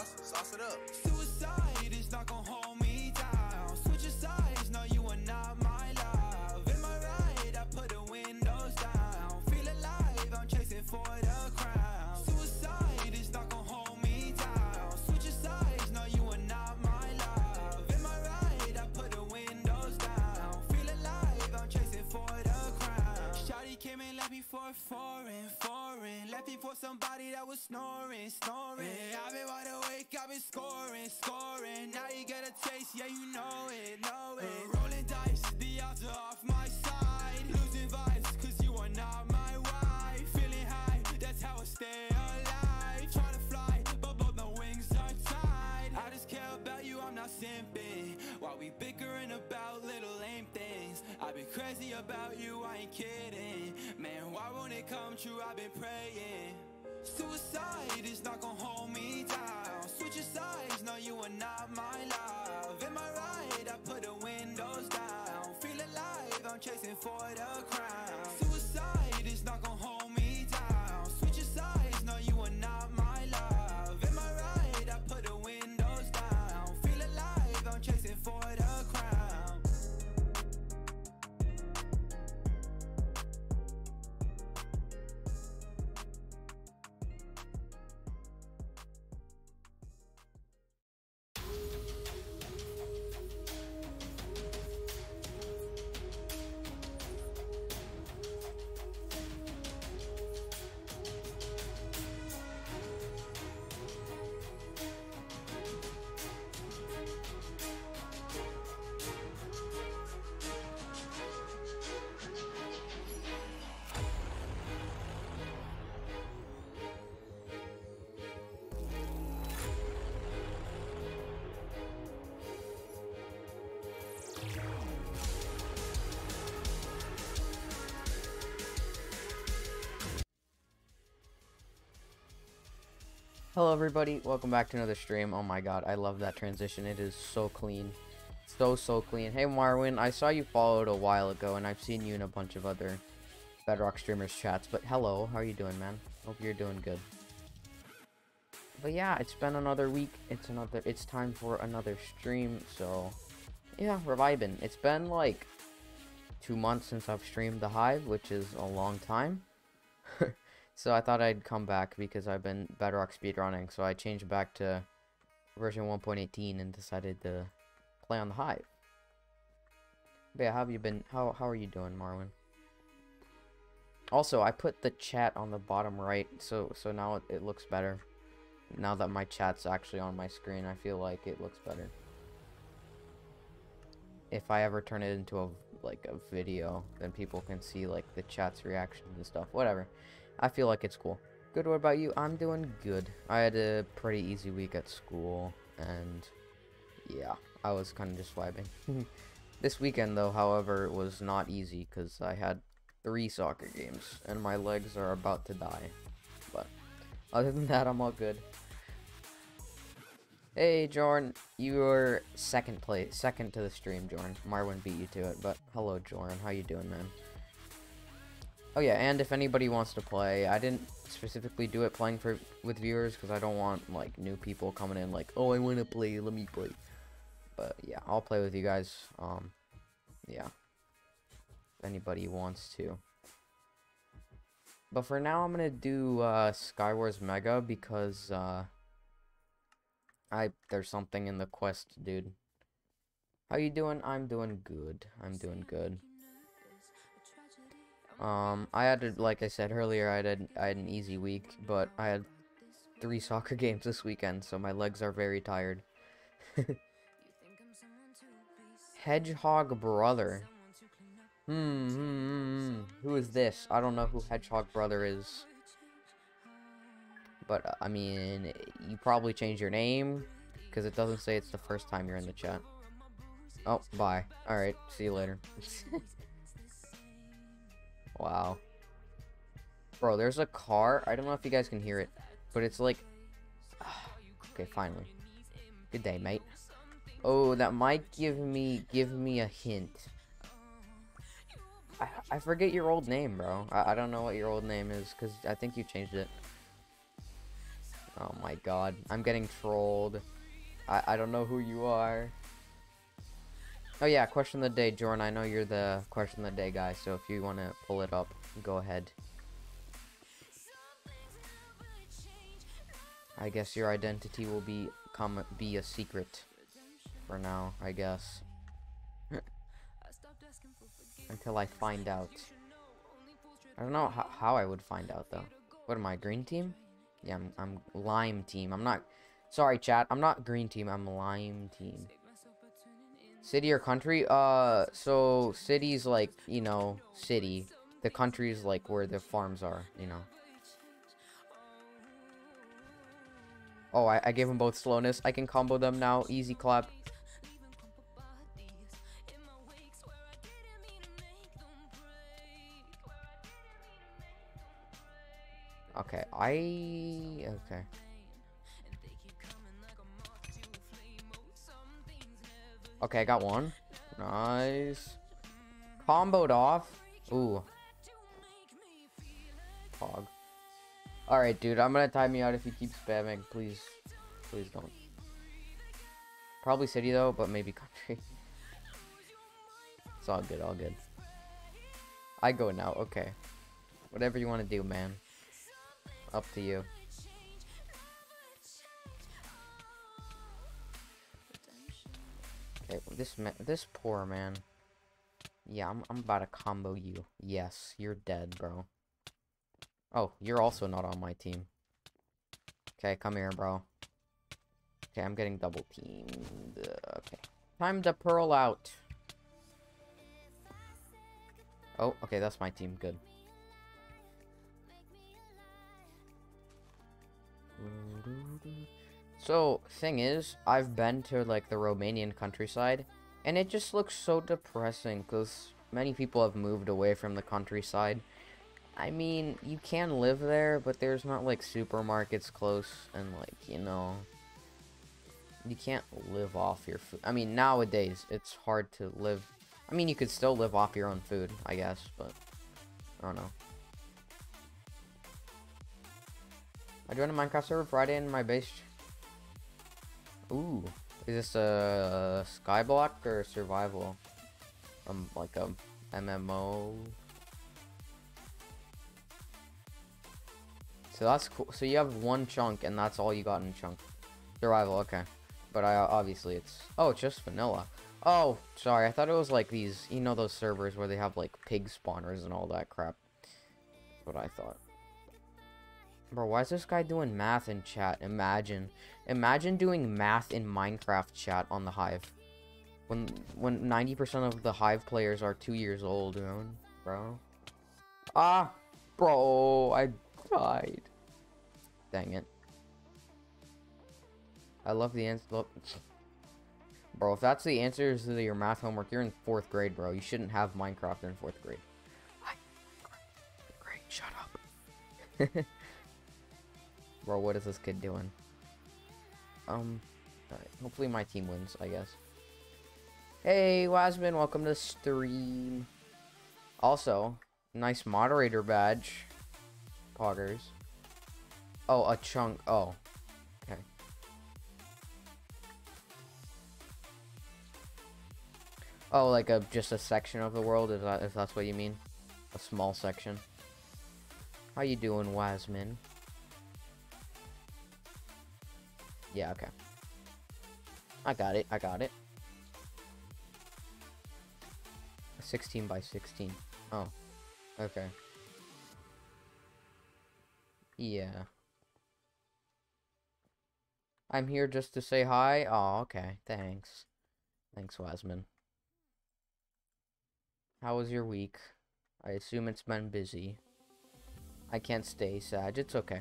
Ross, sauce it up. Suicide is not gonna hold me down. Switch your sides, no, you are not my love. Am I right? I put the windows down. Feel alive, I'm chasing for the crown. Suicide is not gonna hold me down. Switch your sides, no, you are not my love. Am I right? I put the windows down. Feel alive, I'm chasing for the crown. Shawty came and left me for foreign, foreign. Left me for somebody that was snoring, snoring. I've been wide awake, I've been scoring, scoring. Now you get a taste, yeah, you know it, know it. Uh. rolling dice, the odds are off my side. Losing vibes, cause you are not my wife. Feeling high, that's how I stay alive. Trying to fly, but both my wings are tied. I just care about you, I'm not simping. While we bickering about little lame things. I've been crazy about you, I ain't kidding. Man, why won't it come true? I've been praying. Suicide is not gonna hold me down. Switch sides, no, you are not my love. Am I right? I put the windows down. Feel alive, I'm chasing for the crown. Hello everybody, welcome back to another stream. Oh my god, I love that transition. It is so clean. So, so clean. Hey Marwin, I saw you followed a while ago and I've seen you in a bunch of other Bedrock streamers chats, but hello, how are you doing, man? Hope you're doing good. But yeah, it's been another week. It's another it's time for another stream, so yeah, we're vibing. It's been like two months since I've streamed the Hive, which is a long time. So I thought I'd come back because I've been Bedrock speedrunning, so I changed back to version 1.18 and decided to play on the Hive. But yeah, how have you been? How how are you doing, Marwin? Also, I put the chat on the bottom right, so so now it, it looks better. Now that my chat's actually on my screen, I feel like it looks better. If I ever turn it into a like a video, then people can see like the chat's reactions and stuff. Whatever. I feel like it's cool. Good, what about you? I'm doing good. I had a pretty easy week at school, and yeah, I was kind of just vibing. this weekend, though, however, was not easy because I had three soccer games, and my legs are about to die. But other than that, I'm all good. Hey, Jorn, you were second place, second to the stream, Jorn. Marwin beat you to it, but hello, Jorn. How you doing, man? Oh yeah, and if anybody wants to play, I didn't specifically do it playing for with viewers because I don't want like new people coming in like, oh, I want to play, let me play. But yeah, I'll play with you guys. Um, yeah, if anybody wants to. But for now, I'm gonna do uh, Skywars Mega because uh, I there's something in the quest, dude. How you doing? I'm doing good. I'm doing good. Um, I had to, like I said earlier, I had I had an easy week, but I had three soccer games this weekend, so my legs are very tired. Hedgehog brother. Hmm, hmm, hmm, hmm. Who is this? I don't know who Hedgehog brother is. But uh, I mean, you probably changed your name because it doesn't say it's the first time you're in the chat. Oh, bye. All right, see you later. Wow. Bro, there's a car. I don't know if you guys can hear it, but it's like... okay, finally. Good day, mate. Oh, that might give me give me a hint. I, I forget your old name, bro. I, I don't know what your old name is, because I think you changed it. Oh my god. I'm getting trolled. I, I don't know who you are. Oh yeah, question of the day, Jordan. I know you're the question of the day guy, so if you want to pull it up, go ahead. I guess your identity will be come be a secret for now, I guess. Until I find out. I don't know how, how I would find out though. What am I, green team? Yeah, I'm, I'm lime team. I'm not, sorry chat, I'm not green team, I'm lime team. City or country? Uh, so city's like, you know, city. The country's like where the farms are, you know. Oh, I, I gave them both slowness. I can combo them now. Easy clap. Okay, I... Okay. Okay, I got one. Nice. Comboed off. Ooh. Pog. Alright, dude, I'm gonna time you out if you keep spamming. Please. Please don't. Probably city, though, but maybe country. it's all good, all good. I go now, okay. Whatever you want to do, man. Up to you. This man, this poor man. Yeah, I'm, I'm about to combo you. Yes, you're dead, bro. Oh, you're also not on my team. Okay, come here, bro. Okay, I'm getting double teamed. Okay. Time to pearl out. Oh, okay, that's my team. Good. So, thing is, I've been to, like, the Romanian countryside, and it just looks so depressing, because many people have moved away from the countryside. I mean, you can live there, but there's not, like, supermarkets close, and, like, you know... You can't live off your food. I mean, nowadays, it's hard to live... I mean, you could still live off your own food, I guess, but... I don't know. I joined a Minecraft server Friday in my base. Ooh, is this a skyblock or survival? Um, like a MMO. So that's cool. So you have one chunk, and that's all you got in chunk. Survival, okay. But I obviously it's oh, it's just vanilla. Oh, sorry. I thought it was like these, you know, those servers where they have like pig spawners and all that crap. That's what I thought. Bro, why is this guy doing math in chat? Imagine. Imagine doing math in Minecraft chat on the Hive. When when 90% of the Hive players are two years old, you know, bro. Ah, bro, I died. Dang it. I love the answer. Bro, if that's the answers to your math homework, you're in fourth grade, bro. You shouldn't have Minecraft in fourth grade. Great, shut up. Bro, what is this kid doing? Um, alright. Hopefully my team wins, I guess. Hey, Wasman, welcome to the stream. Also, nice moderator badge. Poggers. Oh, a chunk. Oh. Okay. Oh, like a just a section of the world, is that if that's what you mean? A small section. How you doing, Wasman? Yeah, okay. I got it, I got it. 16 by 16. Oh. Okay. Yeah. I'm here just to say hi. Oh, okay. Thanks. Thanks, Wasman. How was your week? I assume it's been busy. I can't stay, Sag. It's okay.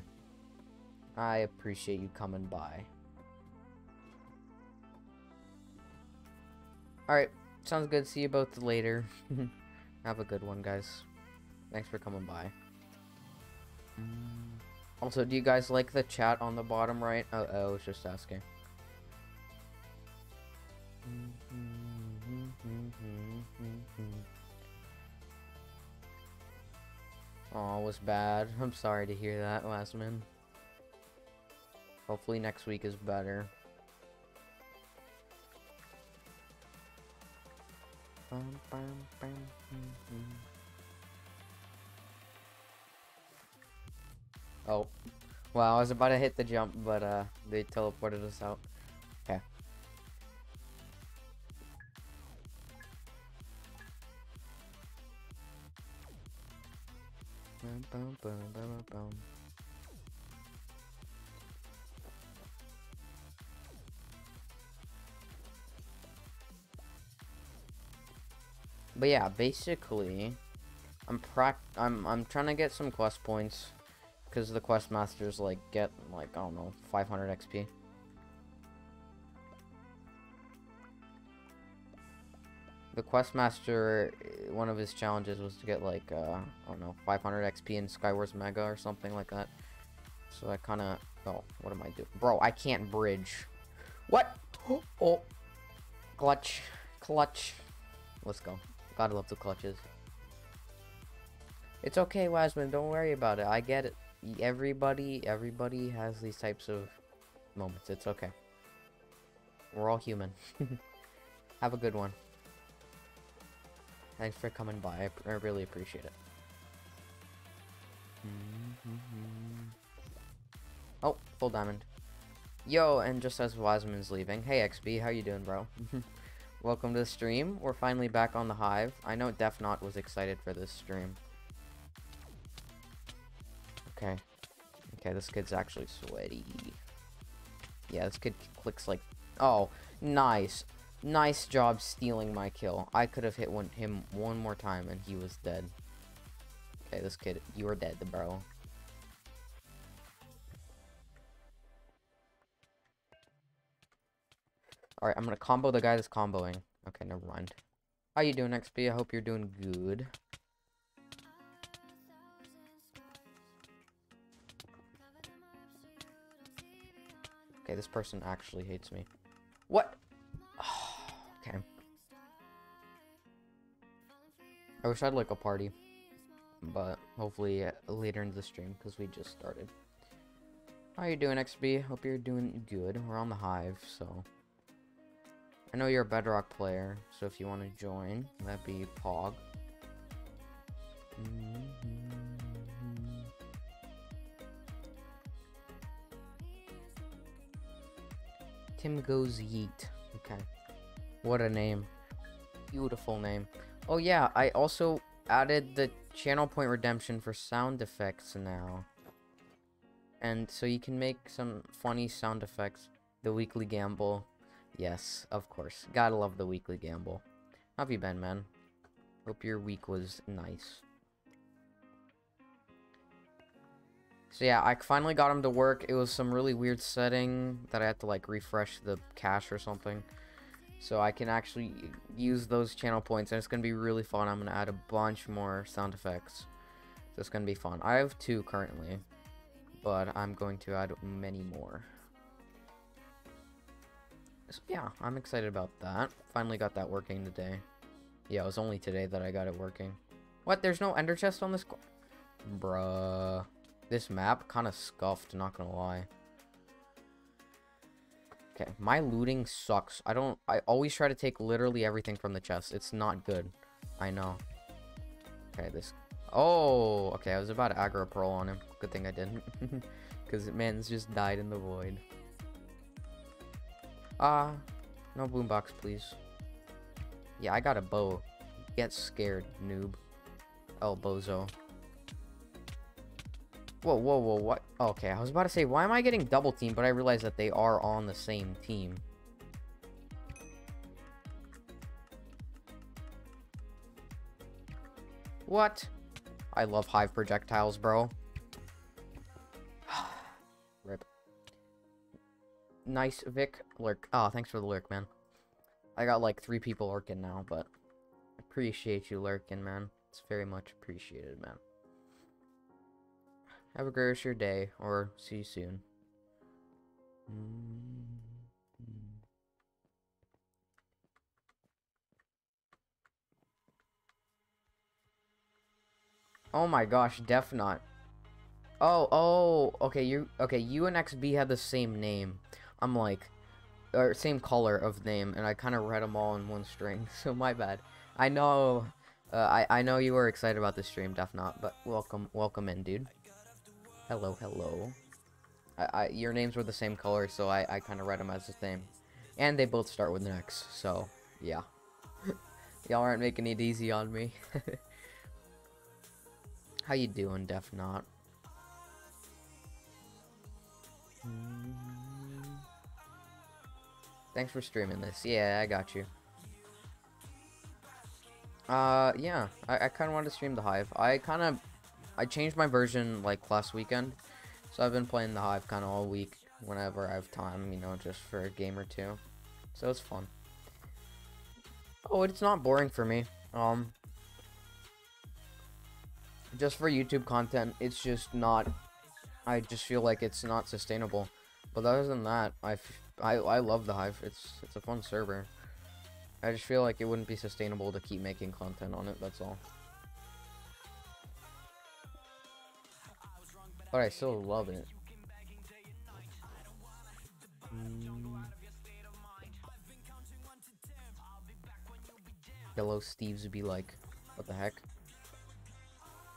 I appreciate you coming by. Alright, sounds good. See you both later. Have a good one, guys. Thanks for coming by. Mm. Also, do you guys like the chat on the bottom right? Oh I was just asking. Oh, it was bad. I'm sorry to hear that, last man. Hopefully next week is better. Bum, bum, bum, mm, mm. Oh. Wow, I was about to hit the jump, but uh, they teleported us out. Okay. Bum, bum, bum, bum, bum. But yeah, basically, I'm prac I'm I'm trying to get some quest points because the quest masters like get like I don't know 500 XP. The quest master, one of his challenges was to get like uh, I don't know 500 XP in Skywars Mega or something like that. So I kind of oh what am I doing, bro? I can't bridge. What? Oh, clutch, clutch. Let's go. Gotta love the clutches. It's okay, Wiseman. Don't worry about it. I get it. Everybody, everybody has these types of moments. It's okay. We're all human. Have a good one. Thanks for coming by. I, I really appreciate it. Mm-hmm. Oh, full diamond. Yo, and just as Wiseman's leaving, hey XB, how you doing, bro? Welcome to the stream. We're finally back on the Hive. I know Defnot was excited for this stream. Okay. Okay, this kid's actually sweaty. Yeah, this kid clicks like... Oh, nice. Nice job stealing my kill. I could have hit one, him one more time and he was dead. Okay, this kid, you are dead, the bro. Alright, I'm gonna combo the guy that's comboing. Okay, never mind. How you doing, XB? I hope you're doing good. Okay, this person actually hates me. What? okay. I wish I'd like a party. But hopefully uh, later in the stream, because we just started. How you doing, XB? Hope you're doing good. We're on the Hive, so... I know you're a Bedrock player, so if you want to join, that'd be Pog. Mm -hmm. Tim goes yeet. Okay. What a name. Beautiful name. Oh yeah, I also added the channel point redemption for sound effects now. And so you can make some funny sound effects. The weekly gamble. Yes, of course. Gotta love the weekly gamble. How have you been, man? Hope your week was nice. So yeah, I finally got him to work. It was some really weird setting that I had to like refresh the cache or something. So I can actually use those channel points and it's going to be really fun. I'm going to add a bunch more sound effects. So it's going to be fun. I have two currently, but I'm going to add many more. Yeah, I'm excited about that. Finally got that working today. Yeah, it was only today that I got it working. What? There's no ender chest on this? Bruh. This map kind of scuffed, not gonna lie. Okay, my looting sucks. I don't... I always try to take literally everything from the chest. It's not good. I know. Okay, this... Oh! Okay, I was about to aggro pearl on him. Good thing I didn't. Because man's just died in the void. Uh, no boombox, please. Yeah, I got a bow. Get scared, noob. El bozo. Whoa, whoa, whoa, what? Okay, I was about to say, why am I getting double team? But I realized that they are on the same team. What? I love hive projectiles, bro. Nice, Vyc. Lurk. Oh, thanks for the lurk, man. I got like three people lurking now, but appreciate you lurking, man. It's very much appreciated, man. Have a great rest of your day, or see you soon. Oh my gosh, Defnot. Oh, oh, okay, you okay, you and XB had the same name. I'm like or same color of name and I kind of read them all in one string. So my bad. I know uh, I I know you were excited about this stream, Def not, but welcome welcome in, dude. Hello, hello. I, I your names were the same color, so I I kind of read them as the same. And they both start with an X, so yeah. Y'all aren't making it easy on me. How you doing, Def Not? Thanks for streaming this. Yeah, I got you. Uh, yeah, I, I kind of wanted to stream the Hive. I kind of, I changed my version, like, last weekend. So I've been playing the Hive kind of all week, whenever I have time, you know, just for a game or two. So it's fun. Oh, it's not boring for me. Um, just for YouTube content, it's just not, I just feel like it's not sustainable. But other than that, I, I, I love the Hive. It's, it's a fun server. I just feel like it wouldn't be sustainable to keep making content on it, that's all. But I still love it. Mm. Yellow Steves would be like, what the heck?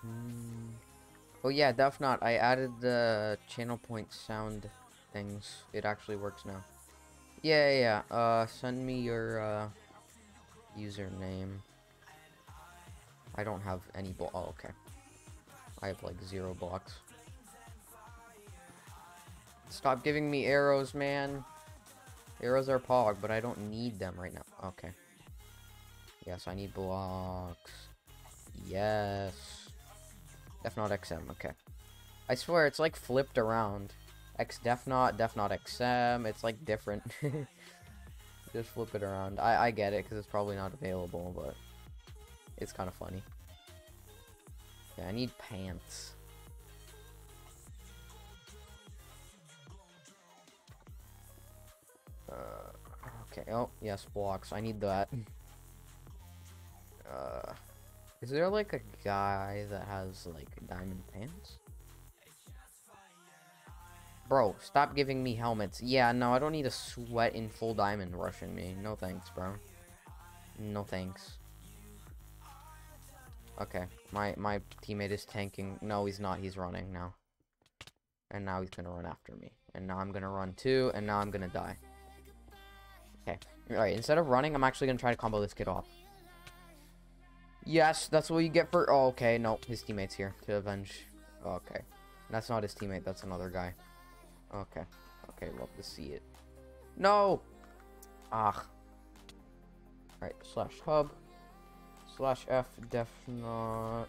Mm. Oh yeah, Def Not. I added the channel point sound things. It actually works now. Yeah, yeah, yeah. Uh, send me your, uh, username. I don't have any blo- oh, okay. I have like zero blocks. Stop giving me arrows, man. Arrows are pog, but I don't need them right now. Okay. Yes, I need blocks. Yes. Def not XM, okay. I swear, it's like flipped around. X def not, def not XM, it's like different. Just flip it around. I, I get it, because it's probably not available, but it's kind of funny. Yeah, I need pants. Uh, okay, oh, yes, blocks. I need that. Uh, is there like a guy that has like diamond pants? Bro, stop giving me helmets. Yeah, no, I don't need a sweat in full diamond rushing me. No thanks, bro. No thanks. Okay, my my teammate is tanking. No, he's not. He's running now. And now he's gonna run after me. And now I'm gonna run too, and now I'm gonna die. Okay. Alright, instead of running, I'm actually gonna try to combo this kid off. Yes, that's what you get for- oh, okay, no, his teammate's here to avenge. Okay. That's not his teammate, that's another guy. Okay. Okay, love to see it. No! Ah. Alright, slash hub. Slash F def not.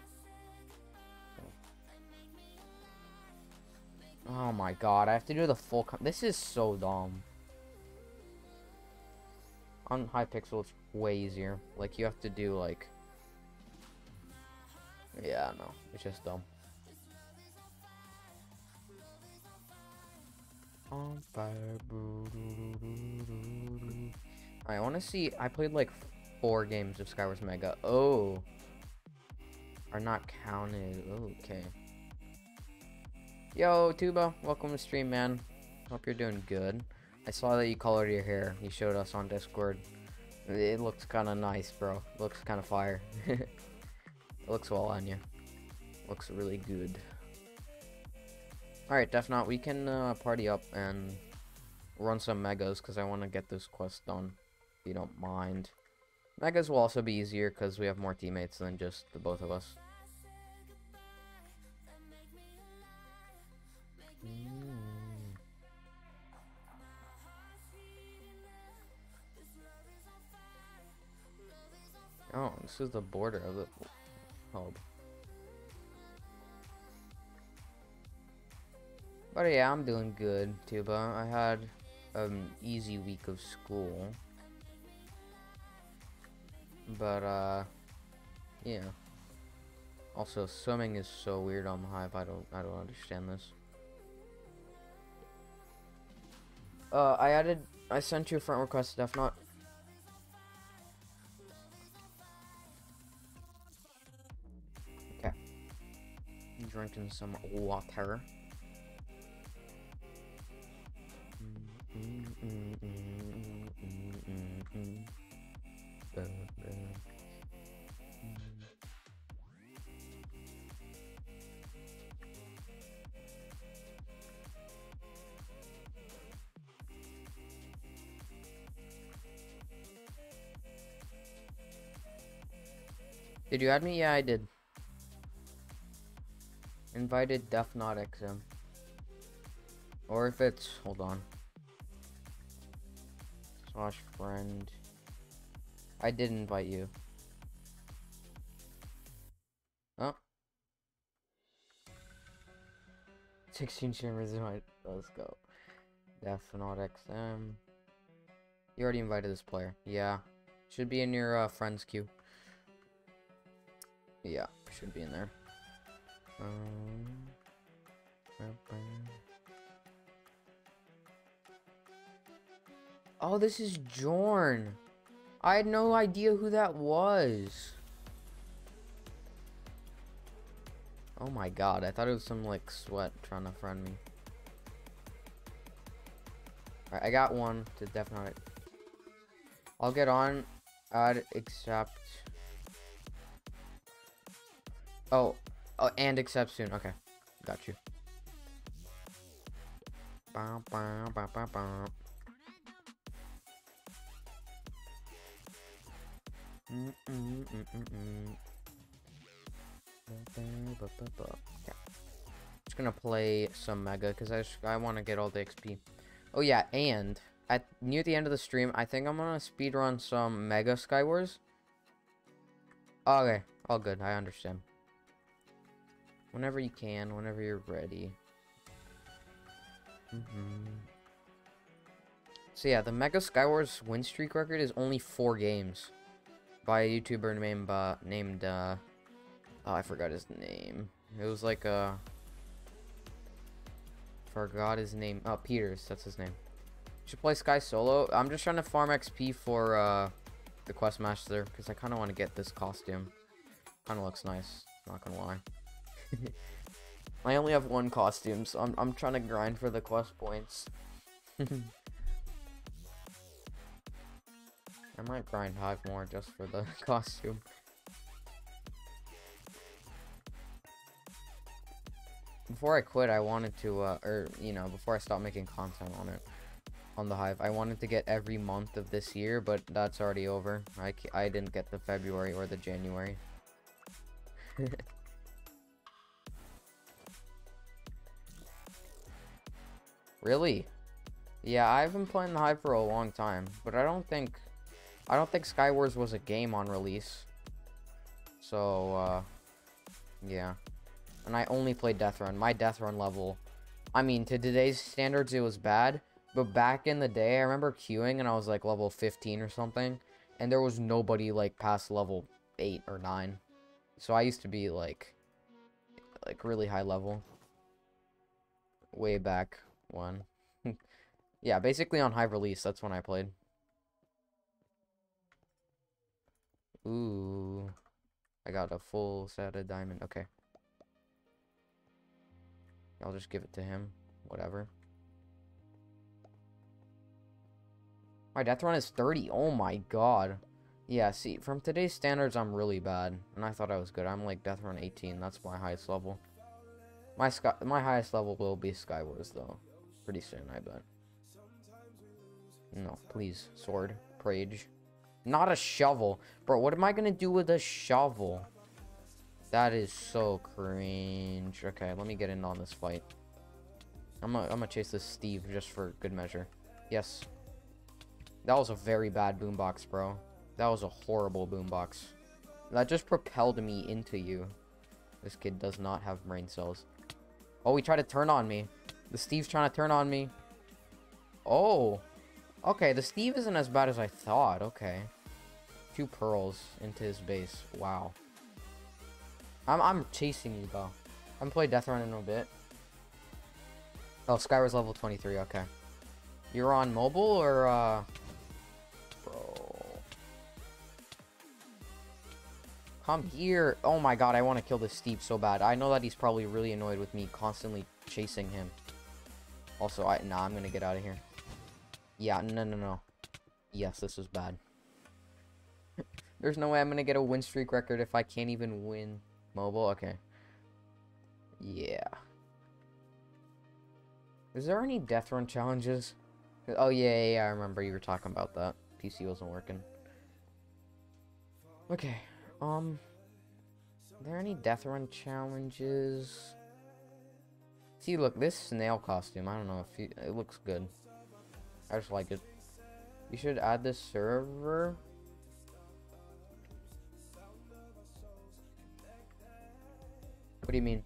Oh my god, I have to do the full This is so dumb. On Hypixel, it's way easier. Like, you have to do, like... Yeah, no, it's just dumb. On fire. I want to see. I played like four games of Skywars Mega. Oh, are not counted. Okay. Yo, Tuba, welcome to stream, man. Hope you're doing good. I saw that you colored your hair. You showed us on Discord. It looks kind of nice, bro. Looks kind of fire. it looks well on you. Looks really good. Alright, Def Not, we can uh, party up and run some megas because I want to get this quest done, if you don't mind. Megas will also be easier because we have more teammates than just the both of us. Mm. Oh, this is the border of the hub. But yeah, I'm doing good, Tuba. I had an easy week of school. But, uh, yeah. Also, swimming is so weird on the hive. I don't, I don't understand this. Uh, I added, I sent you a front request stuff, not. Okay. drinking some water. Did you add me? Yeah, I did. Invited Def Not XM. Or if it's hold on. Slash friend. I did invite you. Oh. 16 streamers invite. Let's go. Def Not XM. You already invited this player. Yeah. Should be in your uh, friends queue. Yeah, should be in there. Um, oh, this is Jorn. I had no idea who that was. Oh my god, I thought it was some like sweat trying to friend me. Alright, I got one to definitely. I'll get on, add, accept. Oh, oh, and accept soon. Okay, got you. Yeah. Just gonna play some Mega because I just, I want to get all the XP. Oh yeah, and at near the end of the stream, I think I'm gonna speed run some Mega Skywars. Okay, all good. I understand. Whenever you can, whenever you're ready. Mm -hmm. So yeah, the Mega Skywars win streak record is only four games by a YouTuber named uh, named uh, oh I forgot his name. It was like uh, forgot his name. Oh Peters, that's his name. Should play Sky Solo. I'm just trying to farm XP for uh, the Quest Master because I kind of want to get this costume. Kind of looks nice. Not gonna lie. I only have one costume, so I'm, I'm trying to grind for the quest points. I might grind Hive more just for the costume. Before I quit, I wanted to, uh, or, you know, before I stopped making content on it, on the Hive, I wanted to get every month of this year, but that's already over. I, I didn't get the February or the January. Really? Yeah, I've been playing the Hive for a long time, but I don't think I don't think Skywars was a game on release. So uh yeah. And I only played Death Run. My Death Run level I mean, to today's standards it was bad, but back in the day I remember queuing and I was like level 15 or something, and there was nobody like past level 8 or 9. So I used to be like like really high level way back one. yeah, basically on high release, that's when I played. Ooh. I got a full set of diamond. Okay. I'll just give it to him. Whatever. My death run is 30. Oh my god. Yeah, see, from today's standards, I'm really bad. And I thought I was good. I'm like death run 18. That's my highest level. My sky my highest level will be Skywars, though pretty soon, I bet. No, please, sword, prage. Not a shovel. Bro, what am I gonna do with a shovel? That is so cringe. Okay, let me get in on this fight. I'm gonna, I'm gonna chase this Steve just for good measure. Yes. That was a very bad boombox, bro. That was a horrible boombox. That just propelled me into you. This kid does not have brain cells. Oh, he tried to turn on me. The Steve's trying to turn on me. Oh. Okay, the Steve isn't as bad as I thought. Okay. Two pearls into his base. Wow. I'm, I'm chasing you, though. I'm play Death Run in a bit. Oh, Skywars level 23. Okay. You're on mobile or, uh... Bro. Come here. Oh my god, I want to kill this Steve so bad. I know that he's probably really annoyed with me constantly chasing him. Also, I nah, I'm gonna get out of here. Yeah, no, no, no. Yes, this is bad. There's no way I'm gonna get a win streak record if I can't even win mobile. Okay. Yeah. Is there any death run challenges? Oh yeah, yeah, yeah, I remember you were talking about that. PC wasn't working. Okay. Um. Are there any death run challenges? See, look, this snail costume. I don't know if you, it looks good. I just like it. You should add this server. What do you mean?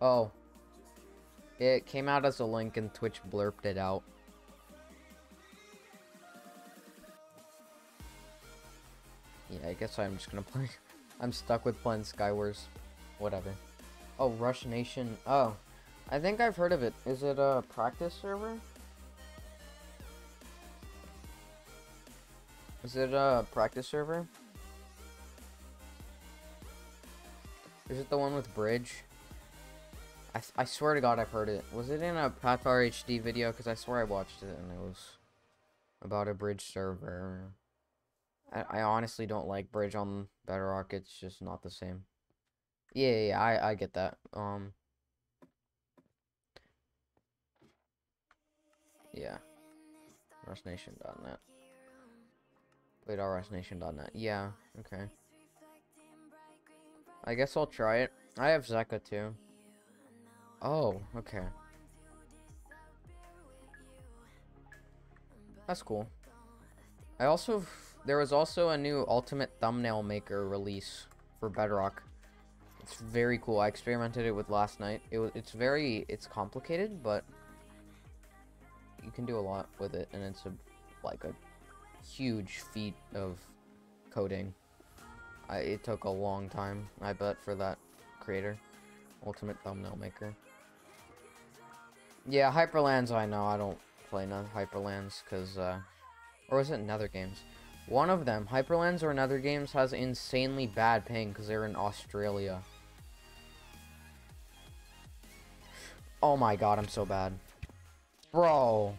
Oh. It came out as a link and Twitch blurped it out. I guess I'm just gonna play. I'm stuck with playing Skywars. Whatever. Oh, Rush Nation. Oh. I think I've heard of it. Is it a practice server? Is it a practice server? Is it the one with Bridge? I, I swear to god I've heard it. Was it in a Pathfire HD video? Because I swear I watched it and it was about a Bridge server. I, honestly don't like Bridge on Bedrock. It's just not the same. Yeah, yeah, I, I get that. Um. Yeah. RushNation.net. Wait, RushNation.net. Yeah, okay. I guess I'll try it. I have Zeqa too. Oh, okay. That's cool. I also... There was also a new Ultimate Thumbnail Maker release for Bedrock. It's very cool. I experimented it with last night. It was, it's very... It's complicated, but... You can do a lot with it, and it's a like a huge feat of coding. I, it took a long time, I bet, for that creator. Ultimate Thumbnail Maker. Yeah, Hyperlands, I know. I don't play none Hyperlands, because, uh... Or was it Nether Games? One of them, Hyperlands or Nether Games, has insanely bad ping, because they're in Australia. Oh my god, I'm so bad. Bro!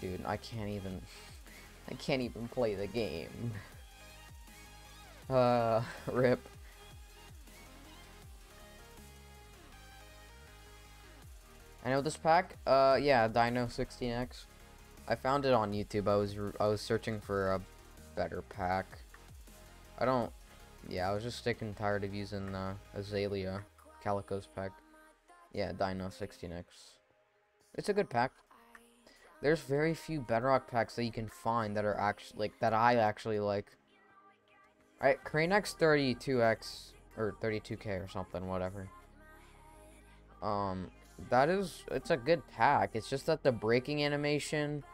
Dude, I can't even... I can't even play the game. Uh, rip. I know this pack. Uh, yeah, Dino 16X. I found it on YouTube. I was I was searching for a better pack. I don't. Yeah, I was just sticking tired of using uh, Azalea Calico's pack. Yeah, Dino 16X. It's a good pack. There's very few Bedrock packs that you can find that are actually like that I actually like. Alright, Crane X 32X or 32K or something, whatever. Um, that is, it's a good pack. It's just that the breaking animation,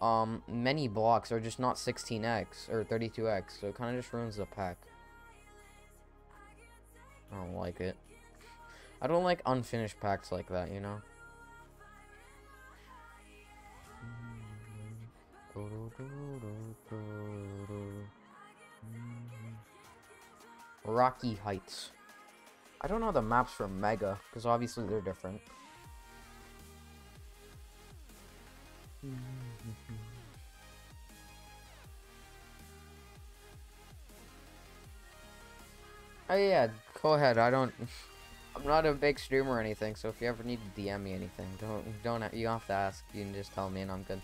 um, many blocks are just not 16x or 32x, so it kind of just ruins the pack. I don't like it. I don't like unfinished packs like that, you know? Rocky Heights. I don't know the maps for Mega, because obviously they're different. Oh yeah, go ahead. I don't. I'm not a big streamer or anything, so if you ever need to DM me anything, don't don't you have to ask. You can just tell me, and I'm good.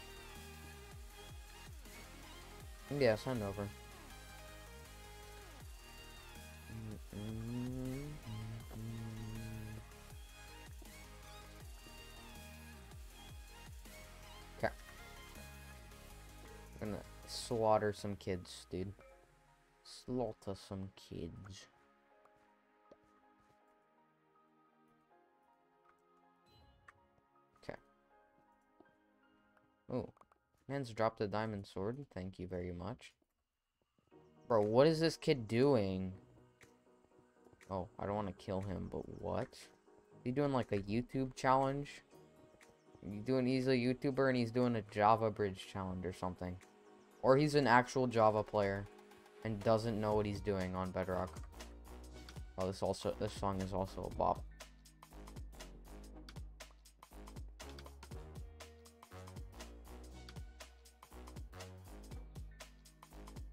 Yeah, send over. Okay. I'm gonna slaughter some kids, dude. Slaughter some kids. Oh. Man's dropped a diamond sword. Thank you very much. Bro, what is this kid doing? Oh, I don't want to kill him, but what? He doing like a YouTube challenge? He's doing he's a YouTuber and he's doing a Java Bridge challenge or something. Or he's an actual Java player and doesn't know what he's doing on Bedrock. Oh, this also this song is also a bop.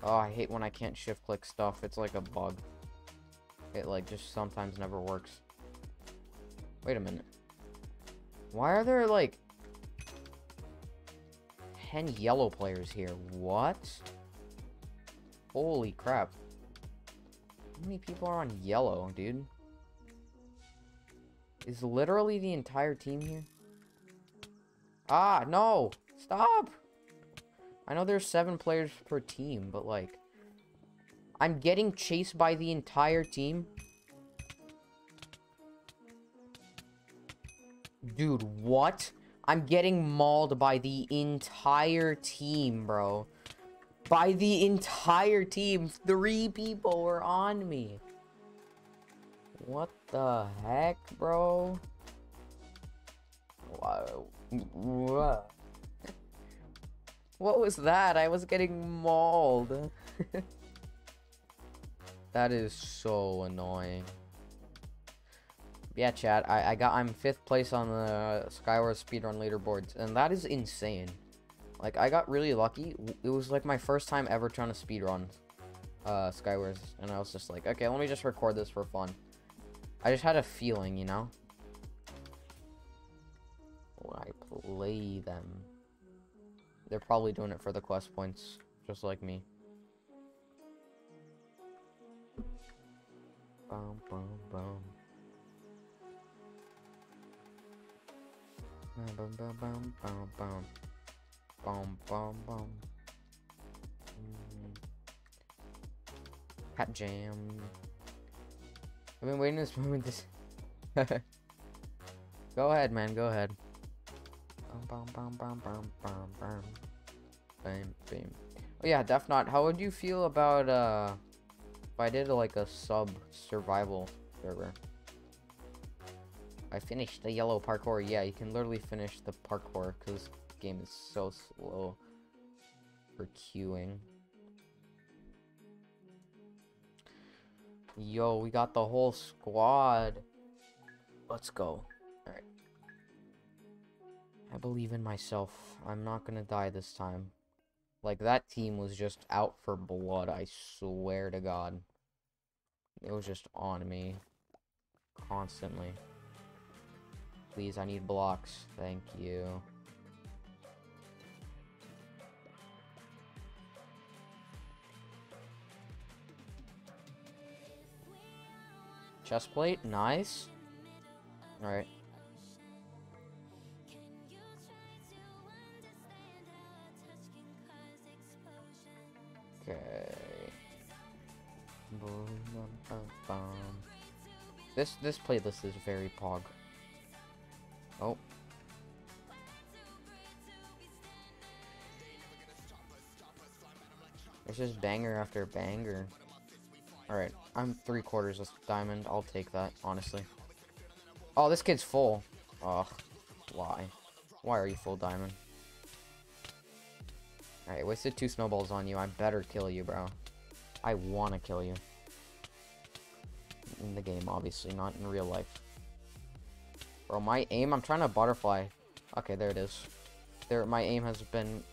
Oh, I hate when I can't shift click stuff. It's like a bug. It like just sometimes never works. Wait a minute. Why are there like 10 yellow players here? What? Holy crap. How many people are on yellow, dude? Is literally the entire team here? Ah, no! Stop! I know there's seven players per team, but like... I'm getting chased by the entire team? Dude, what? I'm getting mauled by the entire team, bro. By the entire team. Three people were on me. What the heck, bro? Wow. What was that? I was getting mauled. that is so annoying. Yeah, chat. I, I got. I'm fifth place on the Skywars speedrun leaderboards, and that is insane. Like, I got really lucky. It was like my first time ever trying to speedrun uh, Skywars, and I was just like, okay, let me just record this for fun. I just had a feeling, you know. When I play them. They're probably doing it for the quest points, just like me. Bum, bum, bum. Bum, bum, bum, bum, bum. Bum, bum, bum. Mm. Hat jam. I've been waiting this moment to... go ahead, man, go ahead. Bum, bum, bum, bum, bum, bum. Bam, bam. Oh yeah, Def Not, how would you feel about uh if I did like a sub survival server? I finished the yellow parkour. Yeah, you can literally finish the parkour because game is so slow for queuing. Yo, we got the whole squad. Let's go. I believe in myself. I'm not gonna die this time. Like, that team was just out for blood, I swear to God. It was just on me. Constantly. Please, I need blocks. Thank you. Chest plate, nice. Alright. Okay. This this playlist is very pog. Oh. It's just banger after banger. Alright, I'm three quarters of diamond. I'll take that, honestly. Oh, this kid's full. Ugh. Why? Why are you full diamond? Alright, wasted two snowballs on you. I better kill you, bro. I wanna kill you. In the game, obviously, not in real life. Bro, my aim, I'm trying to butterfly. Okay, there it is. There, my aim has been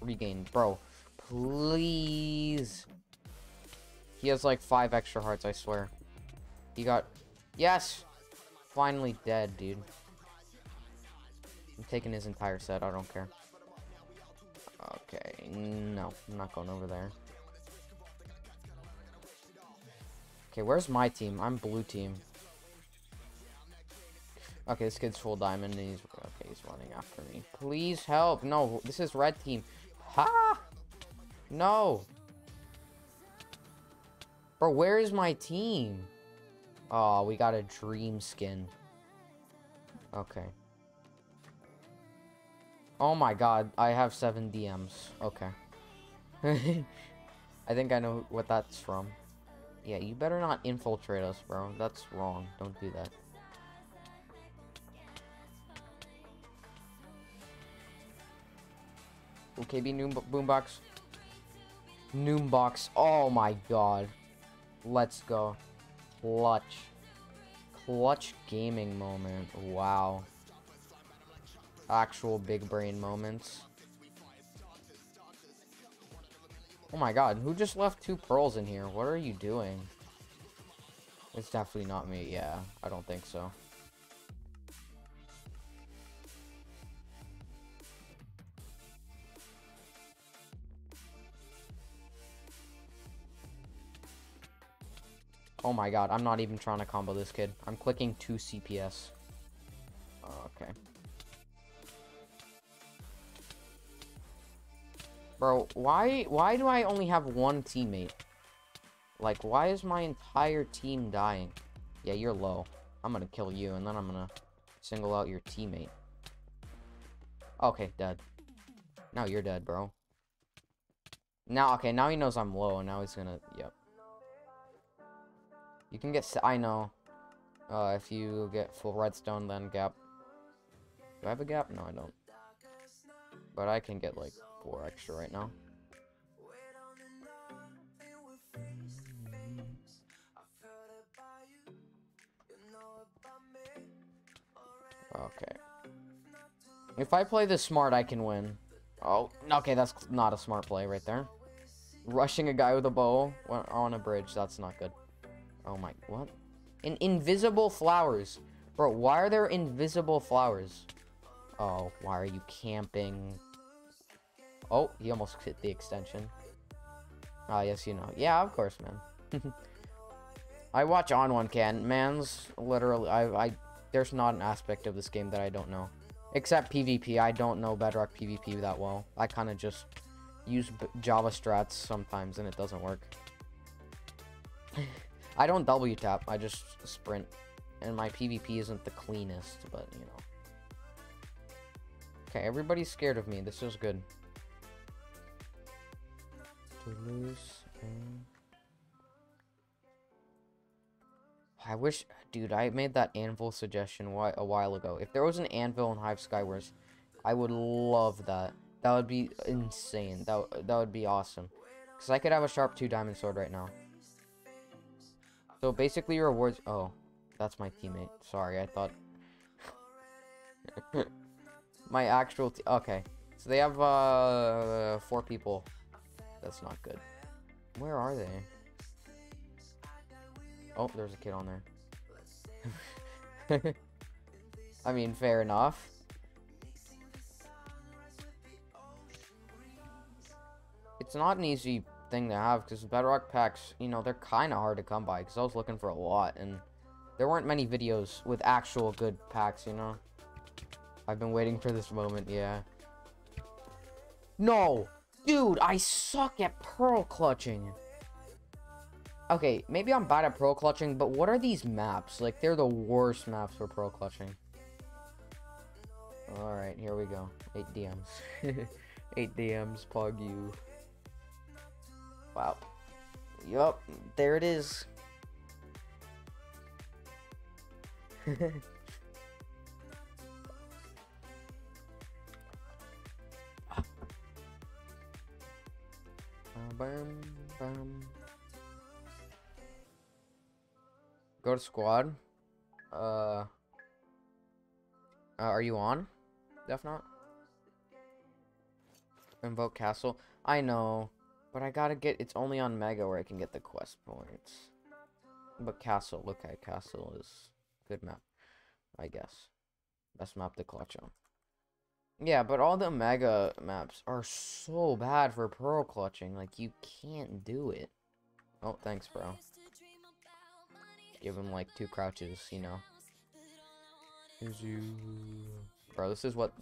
regained. Bro, please. He has like five extra hearts, I swear. He got... Yes! Finally dead, dude. I'm taking his entire set, I don't care. No, I'm not going over there. Okay, where's my team? I'm blue team. Okay, this kid's full diamond and he's okay, he's running after me. Please help. No, this is red team. Ha! No. Bro, where is my team? Oh, we got a dream skin. Okay. Oh my god, I have seven DMs. Okay. I think I know what that's from. Yeah, you better not infiltrate us, bro. That's wrong. Don't do that. OKB Noom Boombox. Noombox. Oh my god. Let's go. Clutch. Clutch gaming moment. Wow. Actual big brain moments. Oh my god, who just left two pearls in here? What are you doing? It's definitely not me. Yeah, I don't think so. Oh my god, I'm not even trying to combo this kid. I'm clicking 2 CPS. Oh, okay. Bro, why why do I only have one teammate? Like, why is my entire team dying? Yeah, you're low. I'm gonna kill you, and then I'm gonna single out your teammate. Okay, dead. Now you're dead, bro. Now, okay, now he knows I'm low, and now he's gonna, yep. You can get, I know. Uh, if you get full redstone, then gap. Do I have a gap? No, I don't. But I can get, like, extra right now. Okay. If I play this smart, I can win. Oh, okay, that's not a smart play right there. Rushing a guy with a bow on a bridge, that's not good. Oh my, what? In invisible flowers. Bro, why are there invisible flowers? Oh, why are you camping? Oh, he almost hit the extension. Ah, yes, you know. Yeah, of course, man. I watch On1Can. Man's literally, I, I, there's not an aspect of this game that I don't know. Except PvP. I don't know Bedrock PvP that well. I kind of just use Java strats sometimes and it doesn't work. I don't W tap. I just sprint. And my PvP isn't the cleanest, but you know. Okay, everybody's scared of me. This is good. And... I wish, dude, I made that anvil suggestion a while ago. If there was an anvil in Hive Skywars, I would love that. That would be insane. That, that would be awesome. Because I could have a sharp 2 diamond sword right now. So basically rewards... Oh, that's my teammate. Sorry, I thought... my actual... okay. So they have uh, four people. That's not good. Where are they? Oh, there's a kid on there. I mean, fair enough. It's not an easy thing to have because Bedrock packs, you know, they're kind of hard to come by because I was looking for a lot and there weren't many videos with actual good packs, you know. I've been waiting for this moment, yeah. No! Dude, I suck at pearl clutching. Okay, maybe I'm bad at pearl clutching, but what are these maps? Like, they're the worst maps for pearl clutching. Alright, here we go. 8 DMs. 8 DMs, pog you. Wow. Yup, there it is. bum, bum. Go to squad. Uh, uh, are you on? Def not. Invoke castle. I know. But I gotta get, it's only on Mega where I can get the quest points. But Castle, look at Castle is good map, I guess. Best map to clutch on. Yeah, but all the Mega maps are so bad for Pearl clutching. Like, you can't do it. Oh, thanks, bro. Give him, like, two crouches, you know. Bro, this is what...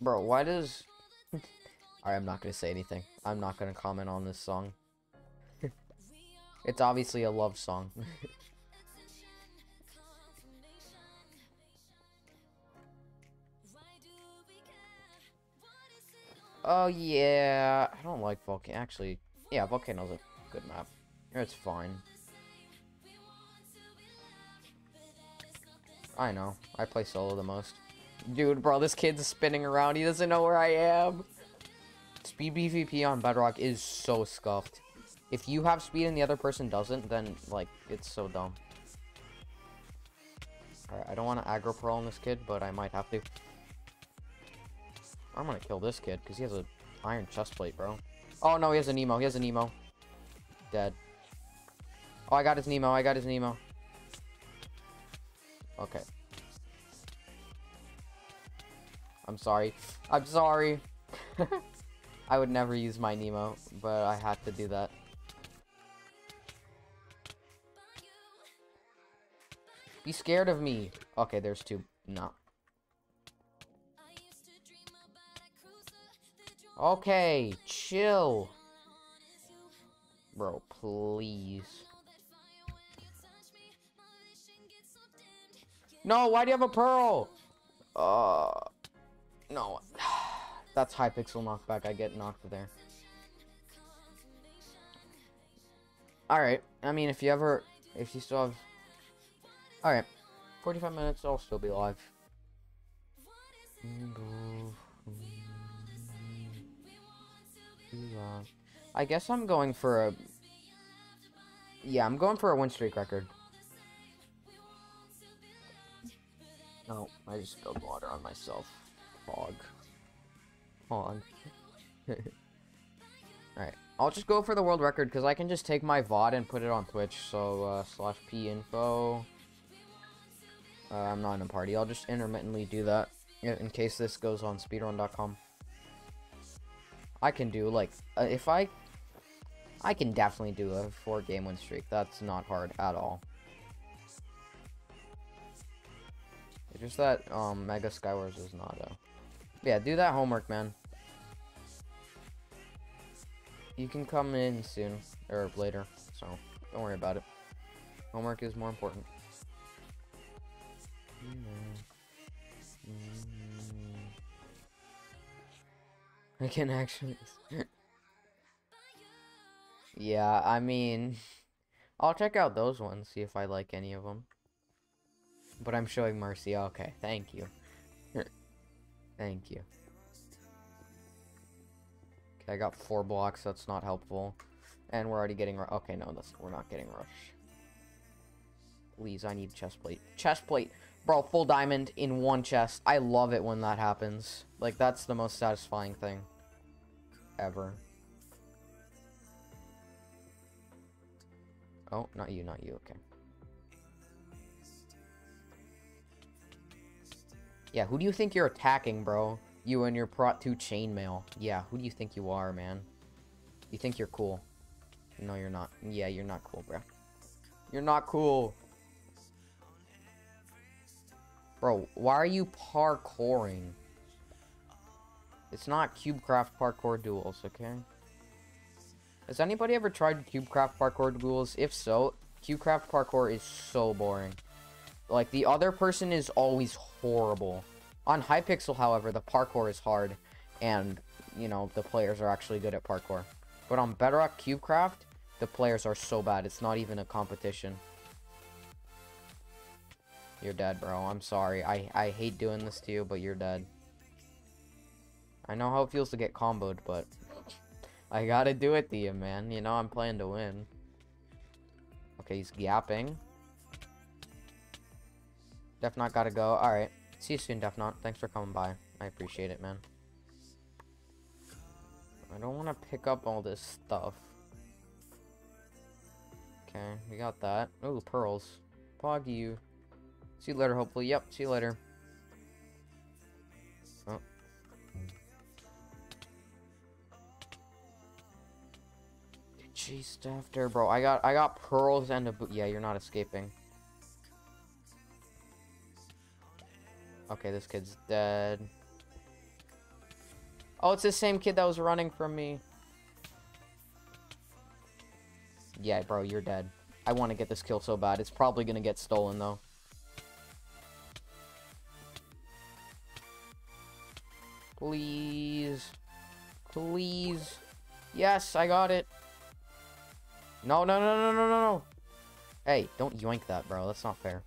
Bro, why does... Alright, I'm not gonna say anything. I'm not gonna comment on this song. it's obviously a love song. oh yeah, I don't like Volcano. Actually, yeah, Volcano's a good map. It's fine. I know. I play solo the most. Dude, bro, this kid's spinning around. He doesn't know where I am. Speed PvP on Bedrock is so scuffed. If you have speed and the other person doesn't, then, like, it's so dumb. Alright, I don't want to aggro pearl on this kid, but I might have to. I'm gonna kill this kid, because he has a iron chest plate, bro. Oh, no, he has a Nemo. He has a Nemo. Dead. Oh, I got his Nemo. I got his Nemo. Okay. I'm sorry. I'm sorry. I would never use my Nemo, but I had to do that. Be scared of me. Okay, there's two. No. Okay, chill. Bro, please. No, why do you have a pearl? Uh, no. That's Hypixel knockback. I get knocked there. Alright. I mean, if you ever... If you still have... Alright. 45 minutes, I'll still be live. I guess I'm going for a... Yeah, I'm going for a win streak record. No, I just spilled water on myself. Fog. Hog. Alright, I'll just go for the world record because I can just take my VOD and put it on Twitch. So, uh, slash P info. Uh, I'm not in a party. I'll just intermittently do that in case this goes on speedrun.com. I can do, like, uh, if I... I can definitely do a four game win streak. That's not hard at all. It's just that, um, Mega Skywars is not a... Yeah, do that homework, man. You can come in soon, or later, so don't worry about it. Homework is more important. I can actually... yeah, I mean... I'll check out those ones, see if I like any of them. But I'm showing mercy. Okay, thank you. thank you. Okay, I got four blocks. That's not helpful. And we're already getting... Okay, no, that's, we're not getting rush. Please, I need chest plate. Chest plate! Bro, full diamond in one chest. I love it when that happens. Like, that's the most satisfying thing. Ever. Oh, not you, not you, okay. Yeah, who do you think you're attacking, bro? You and your Prot 2 chainmail. Yeah, who do you think you are, man? You think you're cool. No, you're not. Yeah, you're not cool, bro. You're not cool. Bro, why are you parkouring? It's not CubeCraft parkour duels, okay? Has anybody ever tried CubeCraft parkour duels? If so, CubeCraft parkour is so boring. Like, the other person is always horrible. On Hypixel, however, the parkour is hard, and, you know, the players are actually good at parkour. But on Bedrock CubeCraft, the players are so bad, it's not even a competition. You're dead, bro. I'm sorry. I, I hate doing this to you, but you're dead. I know how it feels to get comboed, but I gotta do it to you, man. You know I'm playing to win. Okay, he's gapping. Defnot gotta go. Alright. See you soon, Defnot. Thanks for coming by. I appreciate it, man. I don't want to pick up all this stuff. Okay, we got that. Oh, pearls. Pog you. See you later, hopefully. Yep, see you later. Oh. Chased after, bro. I got I got pearls and a boot. Yeah, you're not escaping. Okay, this kid's dead. Oh, it's the same kid that was running from me. Yeah, bro, you're dead. I want to get this kill so bad. It's probably going to get stolen, though. Please. Please. Yes, I got it. No, no, no, no, no, no, no. Hey, don't yoink that, bro. That's not fair.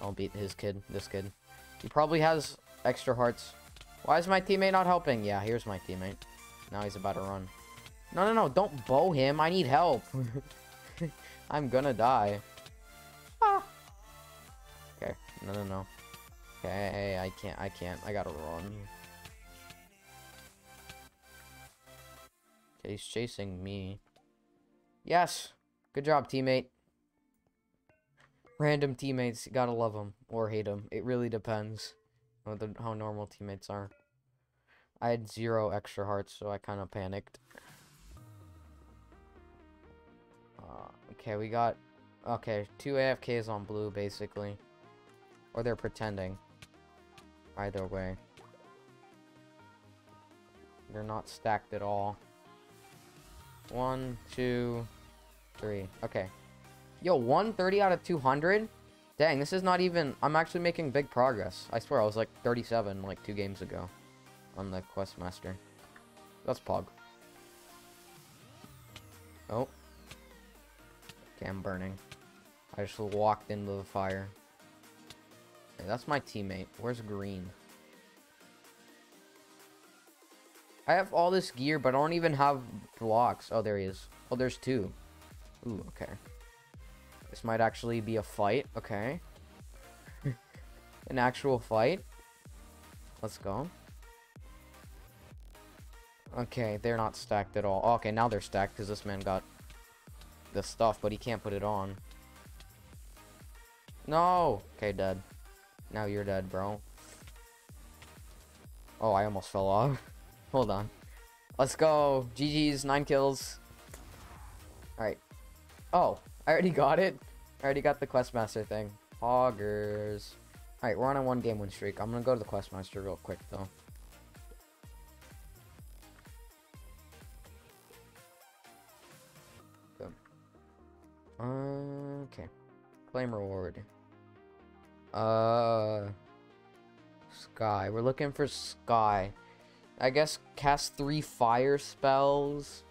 I'll beat his kid, this kid. He probably has extra hearts. Why is my teammate not helping? Yeah, here's my teammate. Now he's about to run. No, no, no, don't bow him. I need help. I'm gonna die. Ah. Okay, no, no, no. Okay, I can't, I can't. I gotta run. Okay, he's chasing me. Yes! Good job, teammate. Random teammates, gotta love them or hate them. It really depends on the, how normal teammates are. I had zero extra hearts, so I kind of panicked. Uh, okay, we got... Okay, two AFKs on blue, basically. Or they're pretending. Either way. They're not stacked at all. One, two, three. Okay. Yo, 130 out of 200? Dang, this is not even... I'm actually making big progress. I swear, I was like 37 like two games ago. On the Questmaster. That's Pog. Oh. Okay, I'm burning. I just walked into the fire. Okay, that's my teammate. Where's Green? I have all this gear, but I don't even have blocks. Oh, there he is. Oh, there's two. Ooh, okay. This might actually be a fight. Okay. An actual fight. Let's go. Okay, they're not stacked at all. Oh, okay, now they're stacked because this man got the stuff, but he can't put it on. No! Okay, dead. Now you're dead, bro. Oh, I almost fell off. Hold on. Let's go. GG's, 9 kills. Alright. Oh, I already got it. I already got the Questmaster thing. Hoggers. Alright, we're on a one game win streak. I'm gonna go to the Questmaster real quick, though. Okay. Claim reward. Uh... Sky. We're looking for Sky. I guess cast three fire spells.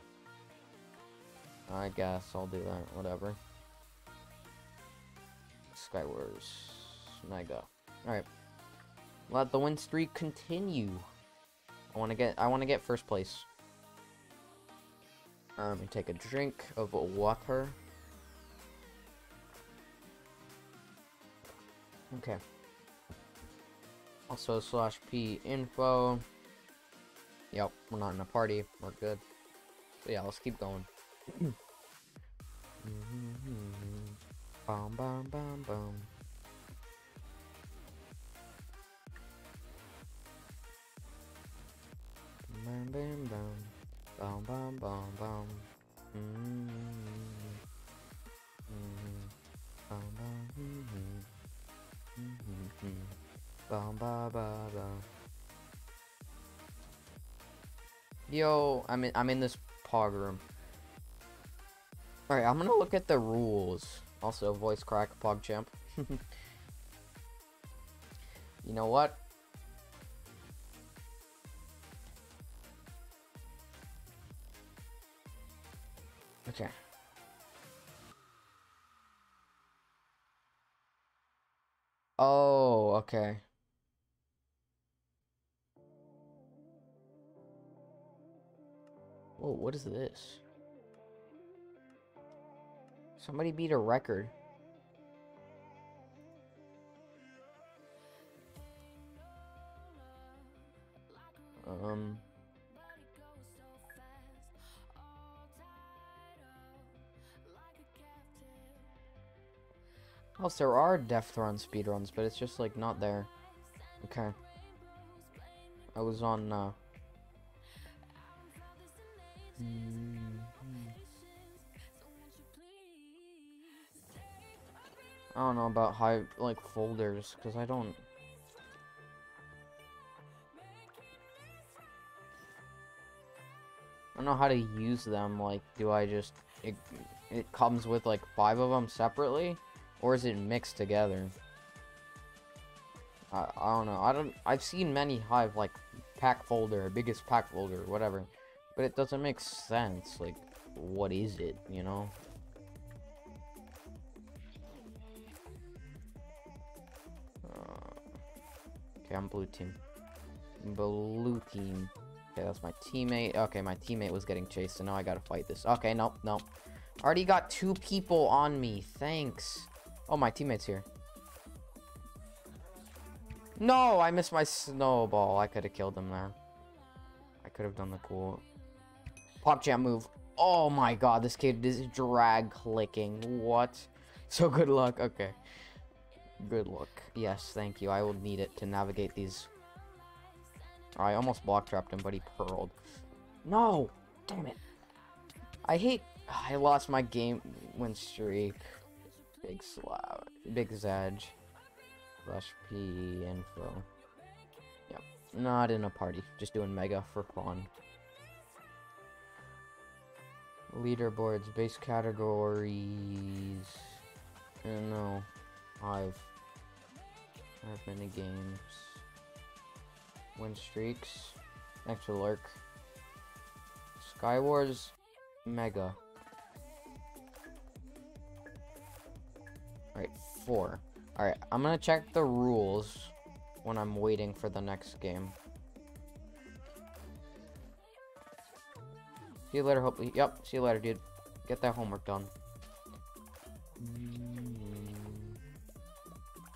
I guess I'll do that. Whatever. Skywars. Mega. Alright. Let the win streak continue. I wanna get I wanna get first place. Um take a drink of water. Okay. Also slash P info. Yep, we're not in a party. We're good. So yeah, let's keep going. bum bum bum bum. Bum bum bum bum. Mm -hmm. Mm -hmm. Bum bum mm -hmm. Bum ba ba ba. Yo, I'm in I'm in this pog room. Alright, I'm gonna look at the rules. Also, voice crack pog champ. you know what? Okay. Oh, okay. Whoa, what is this? Somebody beat a record. Um... Also, there are Death Run speedruns, but it's just, like, not there. Okay. I was on, uh... I don't know about high like folders because I don't. I don't know how to use them. Like, do I just it? It comes with like five of them separately, or is it mixed together? I I don't know. I don't. I've seen many Hive like pack folder, biggest pack folder, whatever. But it doesn't make sense. Like, what is it, you know? Uh, Okay, I'm blue team. Blue team. Okay, that's my teammate. Okay, my teammate was getting chased, so now I gotta fight this. Okay, nope, nope. Already got two people on me. Thanks. Oh, my teammate's here. No, I missed my snowball. I could have killed him there. I could have done the cool pop jam move. Oh my god, this kid is drag clicking. What? So good luck. Okay. Good luck. Yes, thank you. I will need it to navigate these. I almost block trapped him, but he pearled. No! Damn it. I hate... I lost my game win streak. Big slab. Big Zedge. Slash P info. Yep. Not in a party. Just doing mega for fun. Leaderboards, base categories. Uh, no. I've I've been many games. Win streaks. Extra lurk. Skywars Mega. Alright, four. Alright, I'm gonna check the rules when I'm waiting for the next game. See you later, hopefully. Yep, see you later, dude. Get that homework done.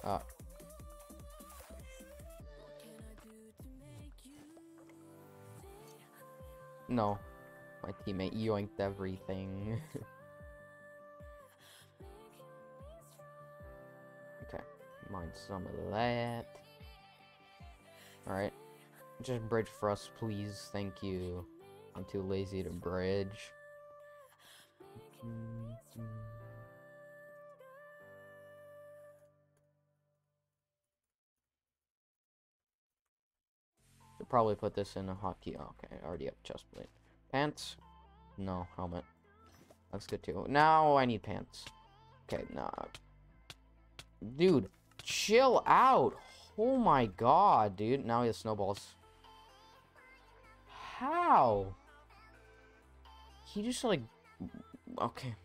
Uh. No. My teammate yoinked everything. Mind some of that. Alright. Just bridge for us, please. Thank you. I'm too lazy to bridge. Should probably put this in a hotkey. Oh, okay, already have chest plate. Pants? No, helmet. That's good too. Now I need pants. Okay, nah. Dude, chill out. Oh my god, dude. Now he has snowballs. How? He just like... Okay.